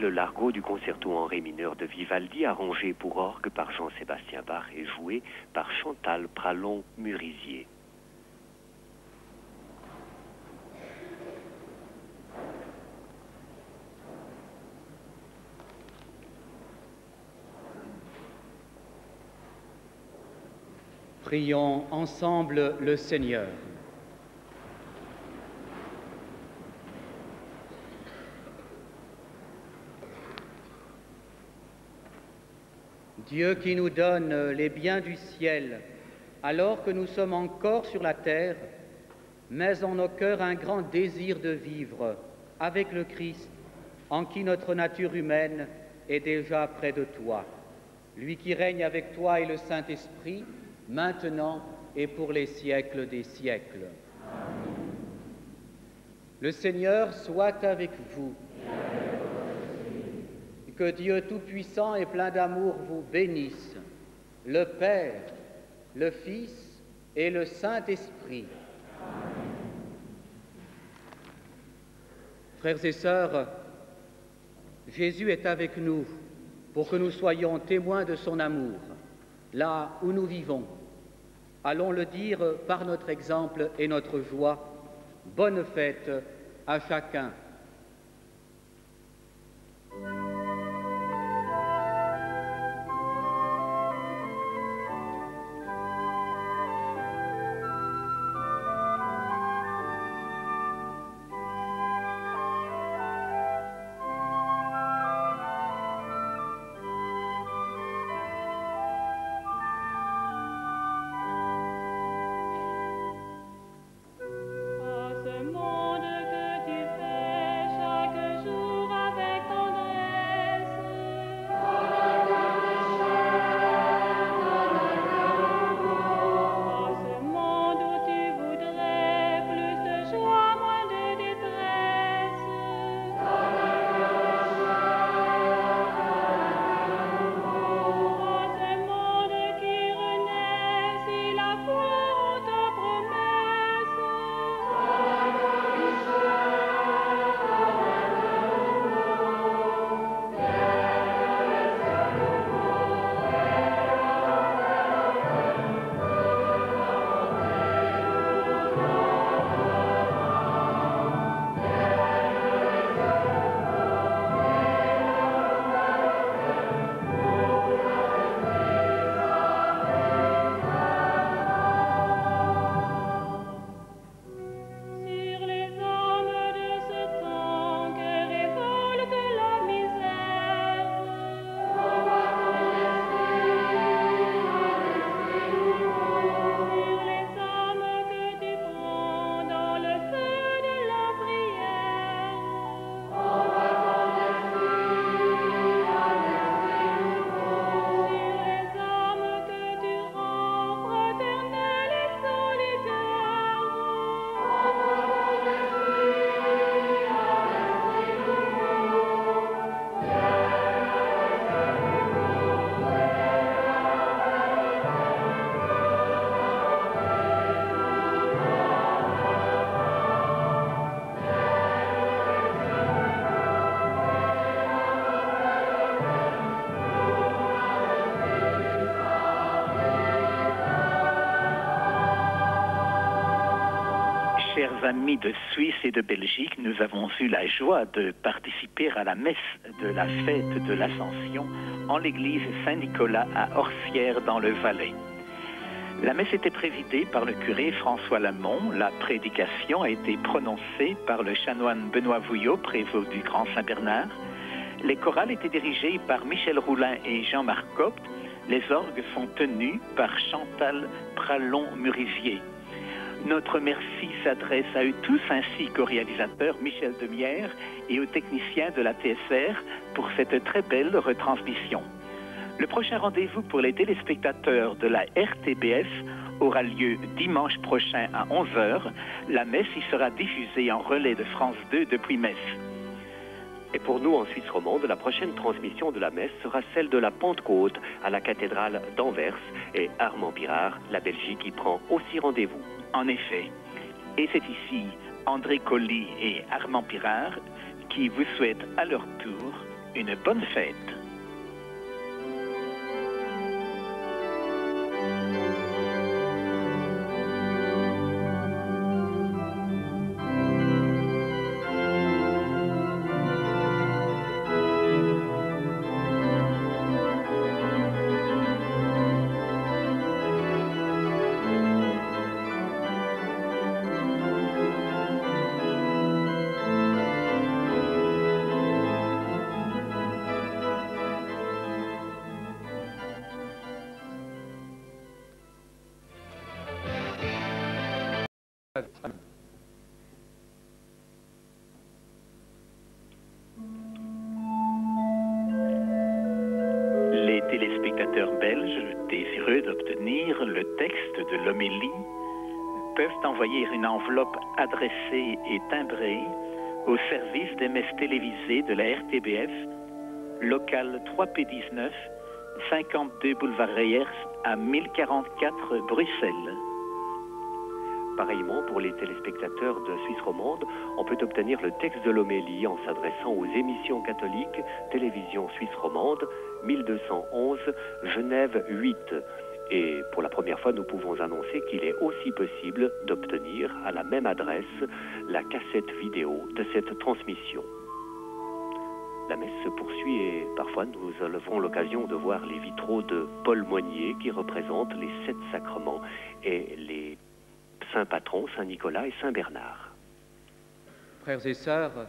Le largo du concerto en ré mineur de Vivaldi, arrangé pour orgue par Jean-Sébastien Bach et joué par Chantal Pralon-Murisier. Prions ensemble le Seigneur. Dieu qui nous donne les biens du ciel alors que nous sommes encore sur la terre, mets en nos cœurs un grand désir de vivre avec le Christ en qui notre nature humaine est déjà près de toi. Lui qui règne avec toi et le Saint-Esprit, maintenant et pour les siècles des siècles. Le Seigneur soit avec vous. Que Dieu Tout-Puissant et plein d'amour vous bénisse, le Père, le Fils et le Saint-Esprit. Frères et sœurs, Jésus est avec nous pour que nous soyons témoins de son amour, là où nous vivons. Allons le dire par notre exemple et notre joie. Bonne fête à chacun. Amis de Suisse et de Belgique, nous avons eu la joie de participer à la messe de la fête de l'Ascension en l'église Saint-Nicolas à Orsières dans le Valais. La messe était présidée par le curé François Lamont. La prédication a été prononcée par le chanoine Benoît Vouillot, prévôt du Grand Saint-Bernard. Les chorales étaient dirigées par Michel Roulin et Jean-Marc Copte. Les orgues sont tenus par Chantal Pralon-Murisier. Notre merci s'adresse à eux tous ainsi qu'au réalisateur Michel Demière et aux techniciens de la TSR pour cette très belle retransmission. Le prochain rendez-vous pour les téléspectateurs de la RTBF aura lieu dimanche prochain à 11h. La messe y sera diffusée en relais de France 2 depuis Metz. Et pour nous, en Suisse romande, la prochaine transmission de la messe sera celle de la Pentecôte à la cathédrale d'Anvers et Armand Pirard, la Belgique, y prend aussi rendez-vous. En effet. Et c'est ici André Colli et Armand Pirard qui vous souhaitent à leur tour une bonne fête. Les téléspectateurs belges désireux d'obtenir le texte de l'homélie peuvent envoyer une enveloppe adressée et timbrée au service des messes télévisées de la RTBF, local 3P19, 52 boulevard Reyers à 1044 Bruxelles. Pareillement, pour les téléspectateurs de Suisse romande, on peut obtenir le texte de l'homélie en s'adressant aux émissions catholiques Télévision Suisse romande, 1211, Genève 8. Et pour la première fois, nous pouvons annoncer qu'il est aussi possible d'obtenir à la même adresse la cassette vidéo de cette transmission. La messe se poursuit et parfois nous avons l'occasion de voir les vitraux de Paul Moignier qui représentent les sept sacrements et les saints patrons Saint Nicolas et Saint Bernard. Frères et sœurs,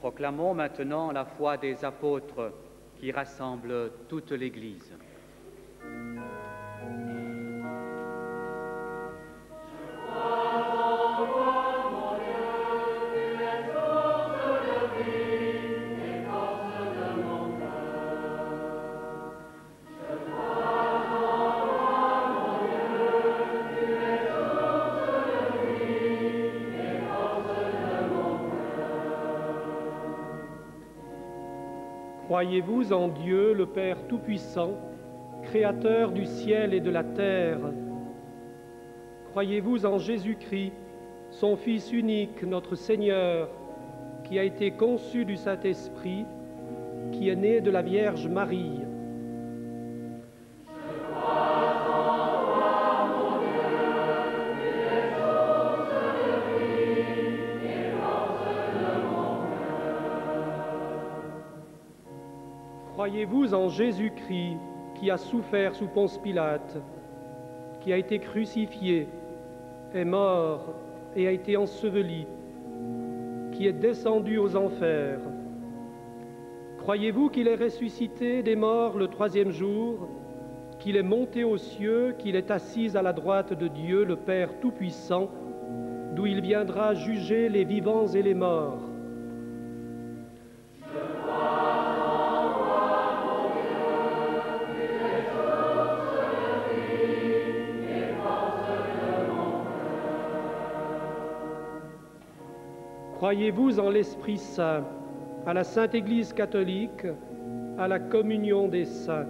proclamons maintenant la foi des apôtres qui rassemble toute l'Église. Croyez-vous en Dieu, le Père Tout-Puissant, Créateur du ciel et de la terre? Croyez-vous en Jésus-Christ, son Fils unique, notre Seigneur, qui a été conçu du Saint-Esprit, qui est né de la Vierge Marie? Croyez-vous en Jésus-Christ qui a souffert sous Ponce Pilate, qui a été crucifié, est mort et a été enseveli, qui est descendu aux enfers? Croyez-vous qu'il est ressuscité des morts le troisième jour, qu'il est monté aux cieux, qu'il est assis à la droite de Dieu, le Père Tout-Puissant, d'où il viendra juger les vivants et les morts? Croyez-vous en l'Esprit Saint, à la Sainte Église catholique, à la communion des saints?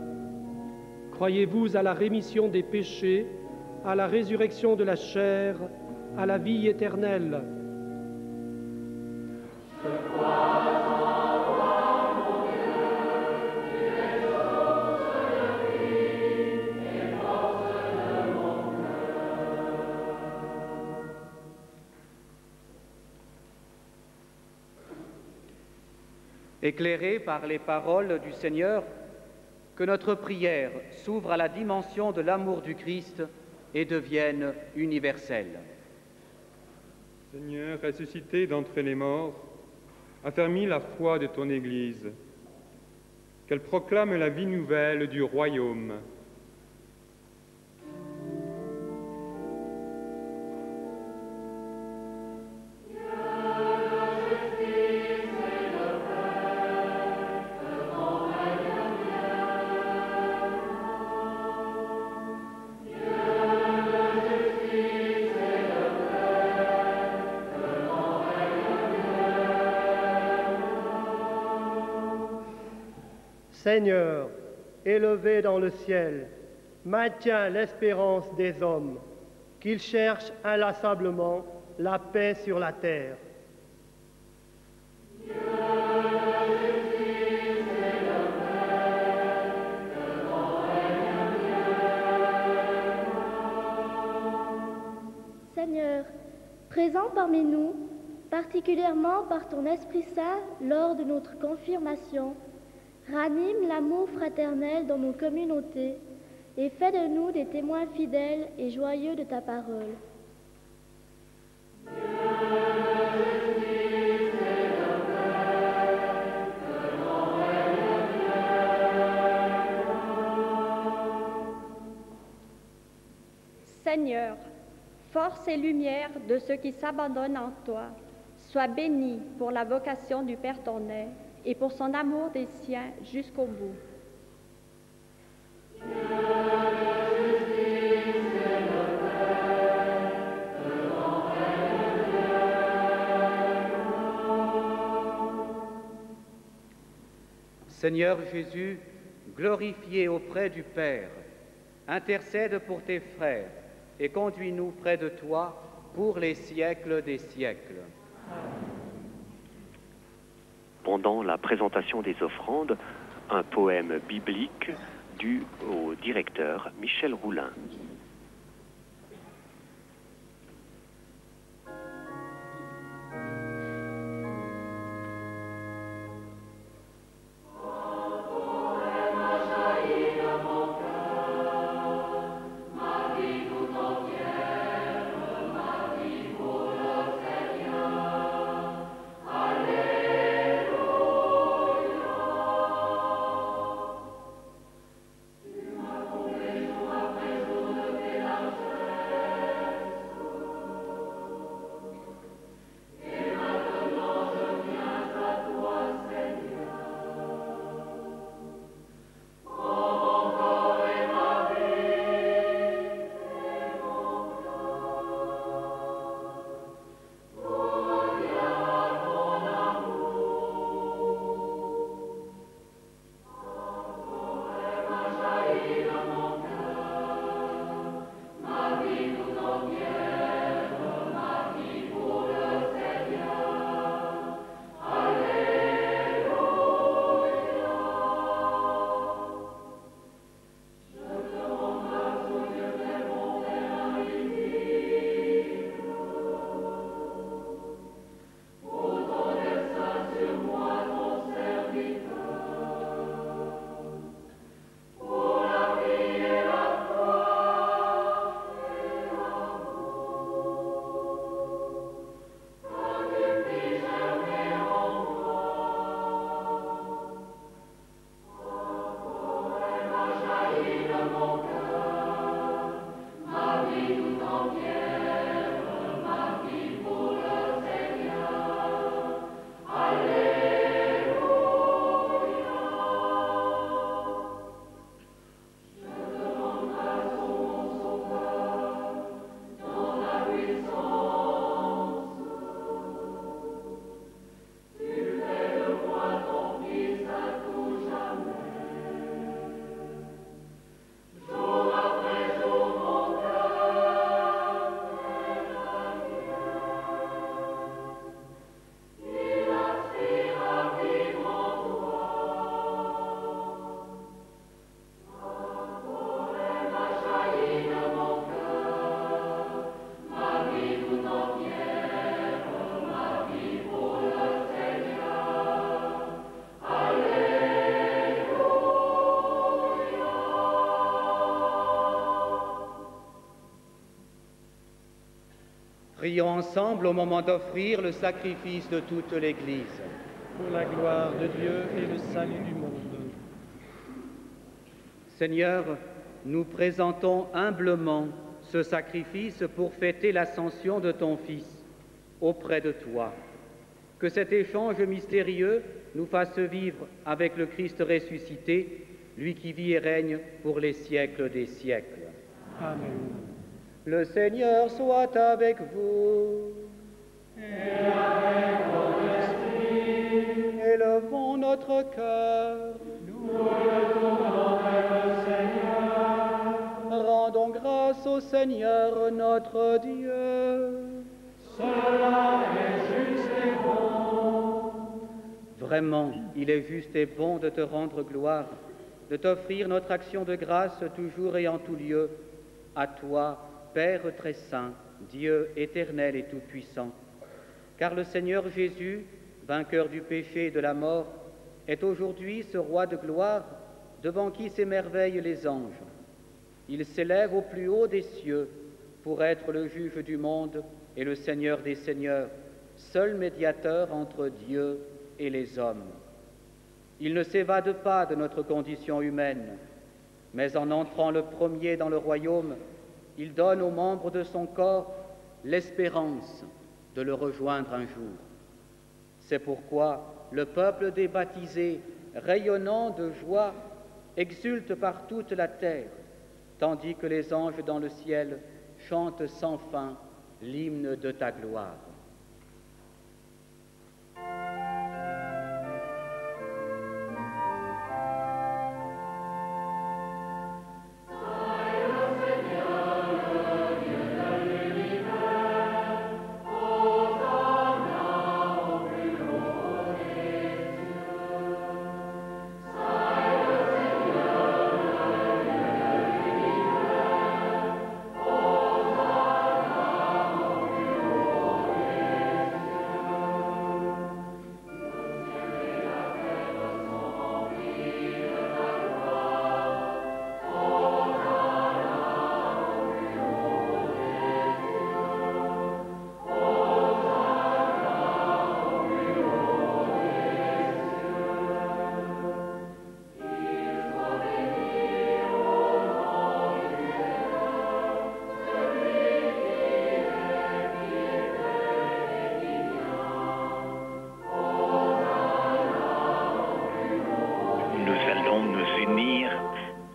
Croyez-vous à la rémission des péchés, à la résurrection de la chair, à la vie éternelle? Éclairés par les paroles du Seigneur, que notre prière s'ouvre à la dimension de l'amour du Christ et devienne universelle. Seigneur, ressuscité d'entre les morts, affermis la foi de ton Église, qu'elle proclame la vie nouvelle du royaume. Seigneur, élevé dans le ciel, maintiens l'espérance des hommes, qu'ils cherchent inlassablement la paix sur la terre. Seigneur, présent parmi nous, particulièrement par ton Esprit Saint lors de notre confirmation, ranime l'amour fraternel dans nos communautés et fais de nous des témoins fidèles et joyeux de ta parole. Seigneur, force et lumière de ceux qui s'abandonnent en toi, sois béni pour la vocation du Père ton et pour son amour des siens jusqu'au bout. Seigneur Jésus, glorifié auprès du Père, intercède pour tes frères et conduis-nous près de toi pour les siècles des siècles. Pendant la présentation des offrandes, un poème biblique dû au directeur Michel Roulin. Prions ensemble au moment d'offrir le sacrifice de toute l'Église. Pour la gloire de Dieu et le salut du monde. Seigneur, nous présentons humblement ce sacrifice pour fêter l'ascension de ton Fils auprès de toi. Que cet échange mystérieux nous fasse vivre avec le Christ ressuscité, lui qui vit et règne pour les siècles des siècles. Amen. Le Seigneur soit avec vous. Et avec votre esprit. Élevons notre cœur. Nous le tournons vers le Seigneur. Rendons grâce au Seigneur notre Dieu. Cela est juste et bon. Vraiment, il est juste et bon de te rendre gloire, de t'offrir notre action de grâce toujours et en tout lieu. À toi, Père très saint, Dieu éternel et tout-puissant. Car le Seigneur Jésus, vainqueur du péché et de la mort, est aujourd'hui ce roi de gloire devant qui s'émerveillent les anges. Il s'élève au plus haut des cieux pour être le juge du monde et le Seigneur des seigneurs, seul médiateur entre Dieu et les hommes. Il ne s'évade pas de notre condition humaine, mais en entrant le premier dans le royaume, il donne aux membres de son corps l'espérance de le rejoindre un jour. C'est pourquoi le peuple des baptisés, rayonnant de joie, exulte par toute la terre, tandis que les anges dans le ciel chantent sans fin l'hymne de ta gloire.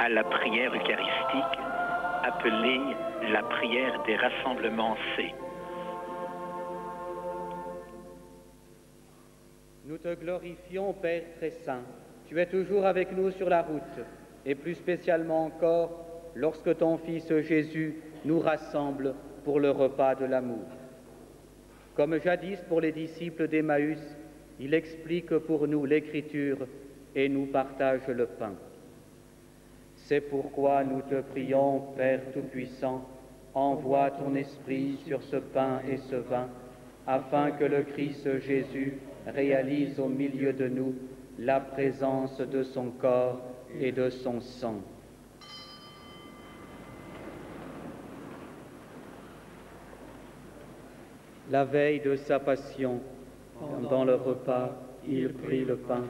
La prière eucharistique appelée la prière des rassemblements C. Nous te glorifions, Père très saint. Tu es toujours avec nous sur la route, et plus spécialement encore lorsque ton Fils Jésus nous rassemble pour le repas de l'amour. Comme jadis pour les disciples d'Emmaüs, il explique pour nous l'Écriture et nous partage le pain. C'est pourquoi nous te prions, Père Tout-Puissant, envoie ton Esprit sur ce pain et ce vin, afin que le Christ Jésus réalise au milieu de nous la présence de son corps et de son sang. La veille de sa passion, pendant le repas, il prit le pain,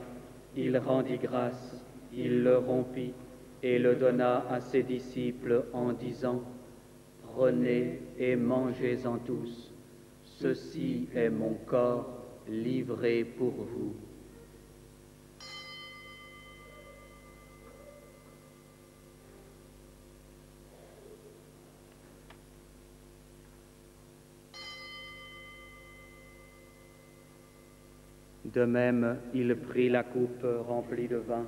il rendit grâce, il le rompit et le donna à ses disciples en disant, Prenez et mangez-en tous, ceci est mon corps livré pour vous. De même, il prit la coupe remplie de vin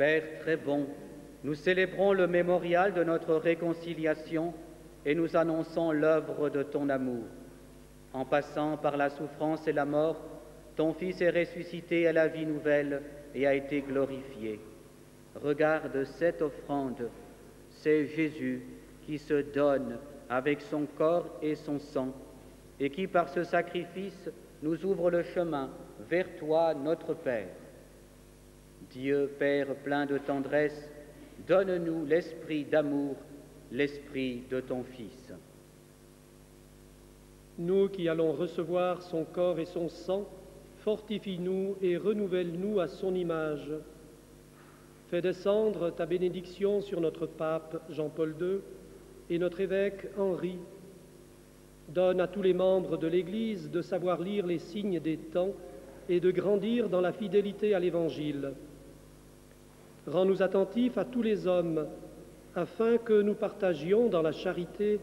Père très bon, nous célébrons le mémorial de notre réconciliation et nous annonçons l'œuvre de ton amour. En passant par la souffrance et la mort, ton Fils est ressuscité à la vie nouvelle et a été glorifié. Regarde cette offrande, c'est Jésus qui se donne avec son corps et son sang, et qui par ce sacrifice nous ouvre le chemin vers toi, notre Père. Dieu Père plein de tendresse, donne-nous l'esprit d'amour, l'esprit de ton Fils. Nous qui allons recevoir son corps et son sang, fortifie-nous et renouvelle-nous à son image. Fais descendre ta bénédiction sur notre pape Jean-Paul II et notre évêque Henri. Donne à tous les membres de l'Église de savoir lire les signes des temps et de grandir dans la fidélité à l'Évangile. Rends-nous attentifs à tous les hommes, afin que nous partagions dans la charité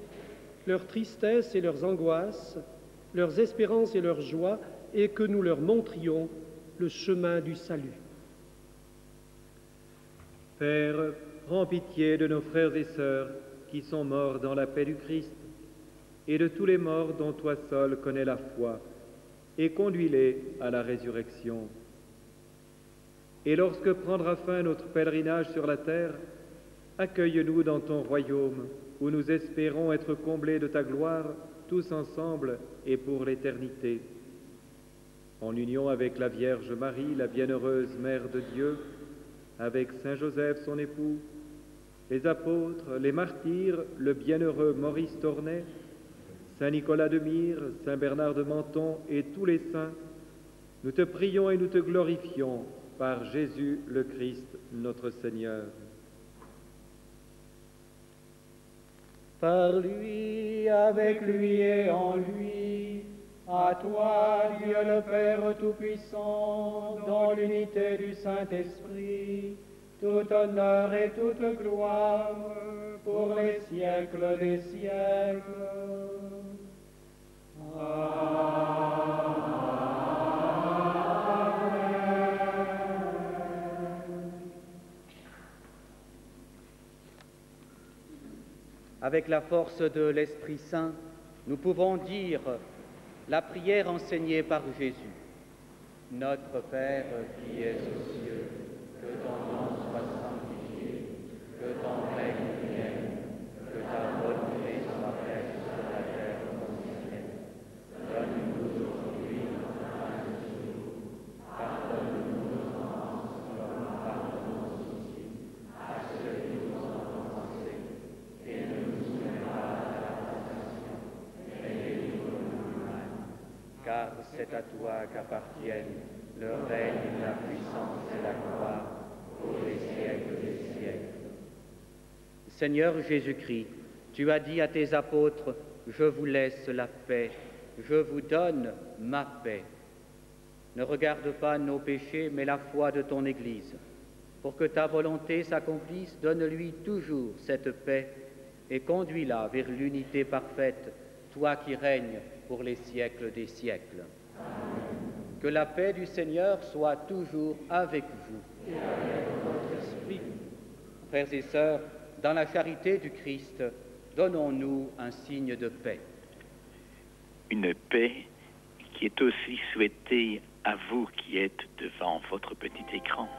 leurs tristesses et leurs angoisses, leurs espérances et leurs joies, et que nous leur montrions le chemin du salut. Père, prends pitié de nos frères et sœurs qui sont morts dans la paix du Christ, et de tous les morts dont toi seul connais la foi, et conduis-les à la résurrection. Et lorsque prendra fin notre pèlerinage sur la terre, accueille-nous dans ton royaume, où nous espérons être comblés de ta gloire, tous ensemble et pour l'éternité. En union avec la Vierge Marie, la bienheureuse Mère de Dieu, avec Saint Joseph son époux, les apôtres, les martyrs, le bienheureux Maurice Tornet, Saint Nicolas de Myre, Saint Bernard de Menton et tous les saints, nous te prions et nous te glorifions par Jésus le Christ, notre Seigneur. Par lui, avec lui et en lui, à toi, Dieu le Père Tout-Puissant, dans l'unité du Saint-Esprit, tout honneur et toute gloire pour les siècles des siècles. Avec la force de l'Esprit Saint, nous pouvons dire la prière enseignée par Jésus. Notre Père qui es aux cieux, que ton nom soit sanctifié, que ton règne vienne, que ta volonté soit faite sur la terre comme au ciel. Donne-nous aujourd'hui notre pain de ce jour. Pardonne-nous nos offenses, comme nous pardonnons aussi à ceux qui nous ont offensés. Et ne nous soumets pas à la tentation, mais délivre-nous du mal. Car c'est à toi qu'appartiennent le règne, la puissance et la gloire pour les siècles des siècles. Seigneur Jésus-Christ, tu as dit à tes apôtres, je vous laisse la paix, je vous donne ma paix. Ne regarde pas nos péchés, mais la foi de ton Église. Pour que ta volonté s'accomplisse, donne-lui toujours cette paix et conduis-la vers l'unité parfaite, toi qui règnes pour les siècles des siècles. Que la paix du Seigneur soit toujours avec vous. Frères et sœurs, dans la charité du Christ, donnons-nous un signe de paix. Une paix qui est aussi souhaitée à vous qui êtes devant votre petit écran.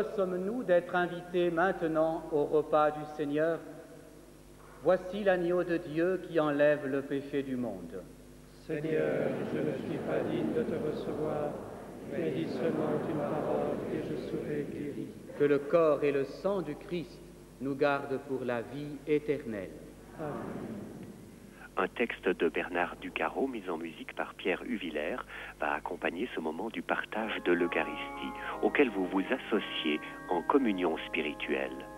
Heureux sommes-nous d'être invités maintenant au repas du Seigneur? Voici l'agneau de Dieu qui enlève le péché du monde. Seigneur, je ne suis pas digne de te recevoir, mais dis seulement une parole et je serai guéri. Que le corps et le sang du Christ nous gardent pour la vie éternelle. Un texte de Bernard Ducaro, mis en musique par Pierre Huvillers, va accompagner ce moment du partage de l'Eucharistie, auquel vous vous associez en communion spirituelle.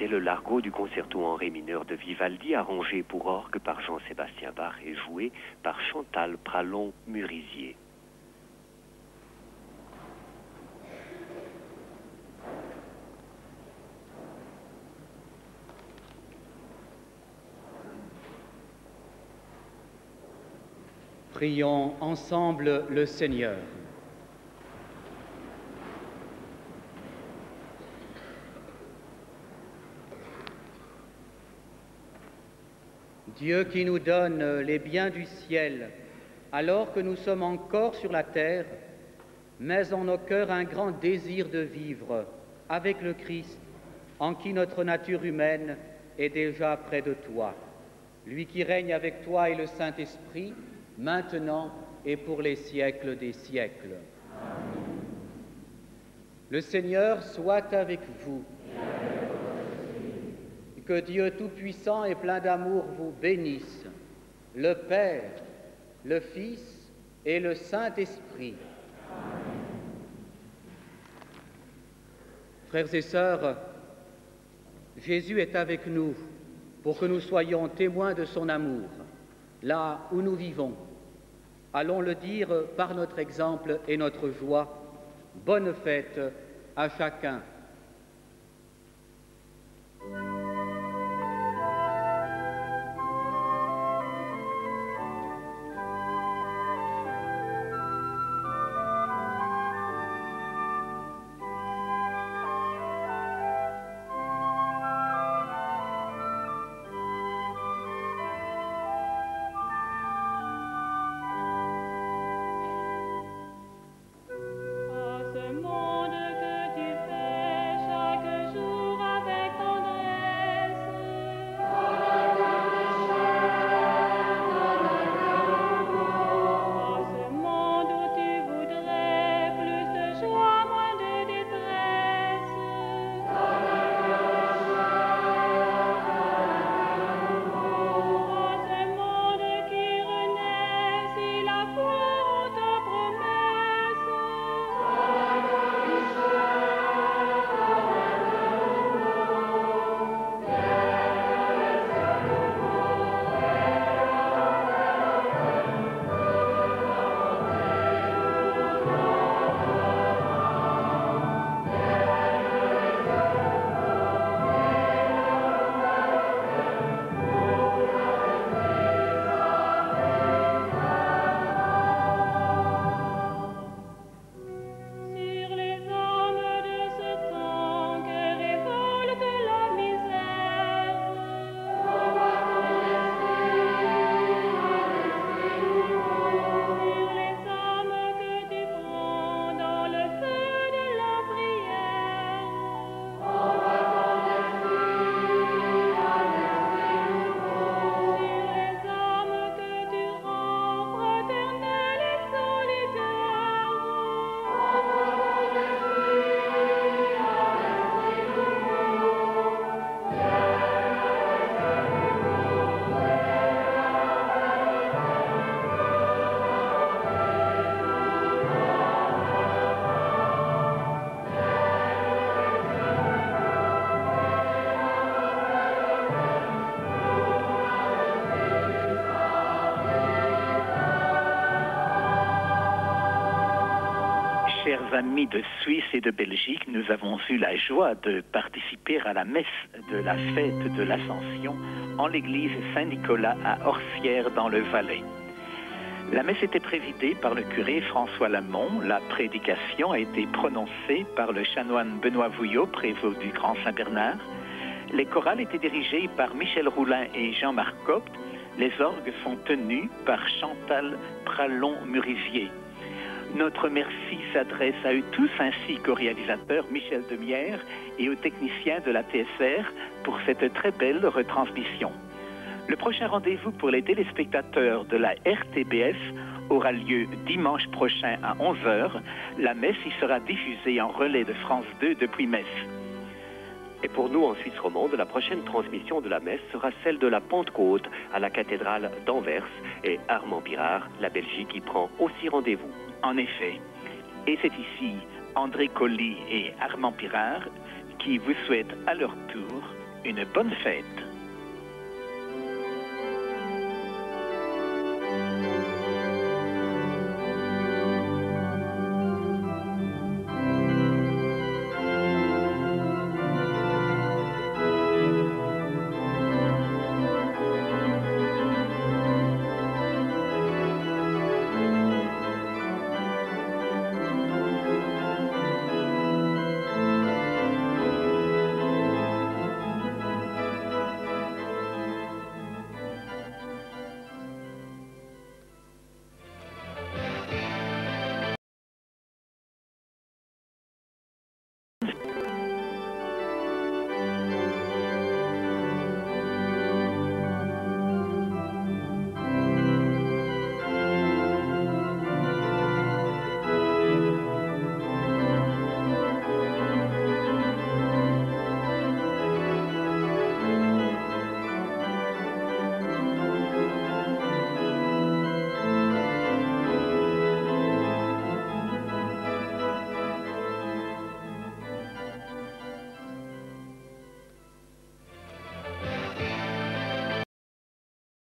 C'était le largo du concerto en ré mineur de Vivaldi, arrangé pour orgue par Jean-Sébastien Bach et joué par Chantal Pralon-Murisier. Prions ensemble le Seigneur. Dieu qui nous donne les biens du ciel alors que nous sommes encore sur la terre, mets en nos cœurs un grand désir de vivre avec le Christ, en qui notre nature humaine est déjà près de toi. Lui qui règne avec toi et le Saint-Esprit, maintenant et pour les siècles des siècles. Le Seigneur soit avec vous. Que Dieu Tout-Puissant et plein d'amour vous bénisse, le Père, le Fils et le Saint-Esprit. Frères et sœurs, Jésus est avec nous pour que nous soyons témoins de son amour, là où nous vivons. Allons le dire par notre exemple et notre joie. Bonne fête à chacun. Amis de Suisse et de Belgique, nous avons eu la joie de participer à la messe de la fête de l'Ascension en l'église Saint-Nicolas à Orsières dans le Valais. La messe était présidée par le curé François Lamont. La prédication a été prononcée par le chanoine Benoît Vouillot, prévôt du Grand Saint-Bernard. Les chorales étaient dirigées par Michel Roulin et Jean-Marc Copte. Les orgues sont tenus par Chantal Pralon-Murisier. Notre merci s'adresse à eux tous ainsi qu'au réalisateur Michel Demière et aux techniciens de la TSR pour cette très belle retransmission. Le prochain rendez-vous pour les téléspectateurs de la RTBF aura lieu dimanche prochain à 11h. La messe y sera diffusée en relais de France 2 depuis Metz. Et pour nous, en Suisse romande, la prochaine transmission de la messe sera celle de la Pentecôte à la cathédrale d'Anvers et Armand Pirard, la Belgique, y prend aussi rendez-vous. En effet. Et c'est ici André Colli et Armand Pirard qui vous souhaitent à leur tour une bonne fête.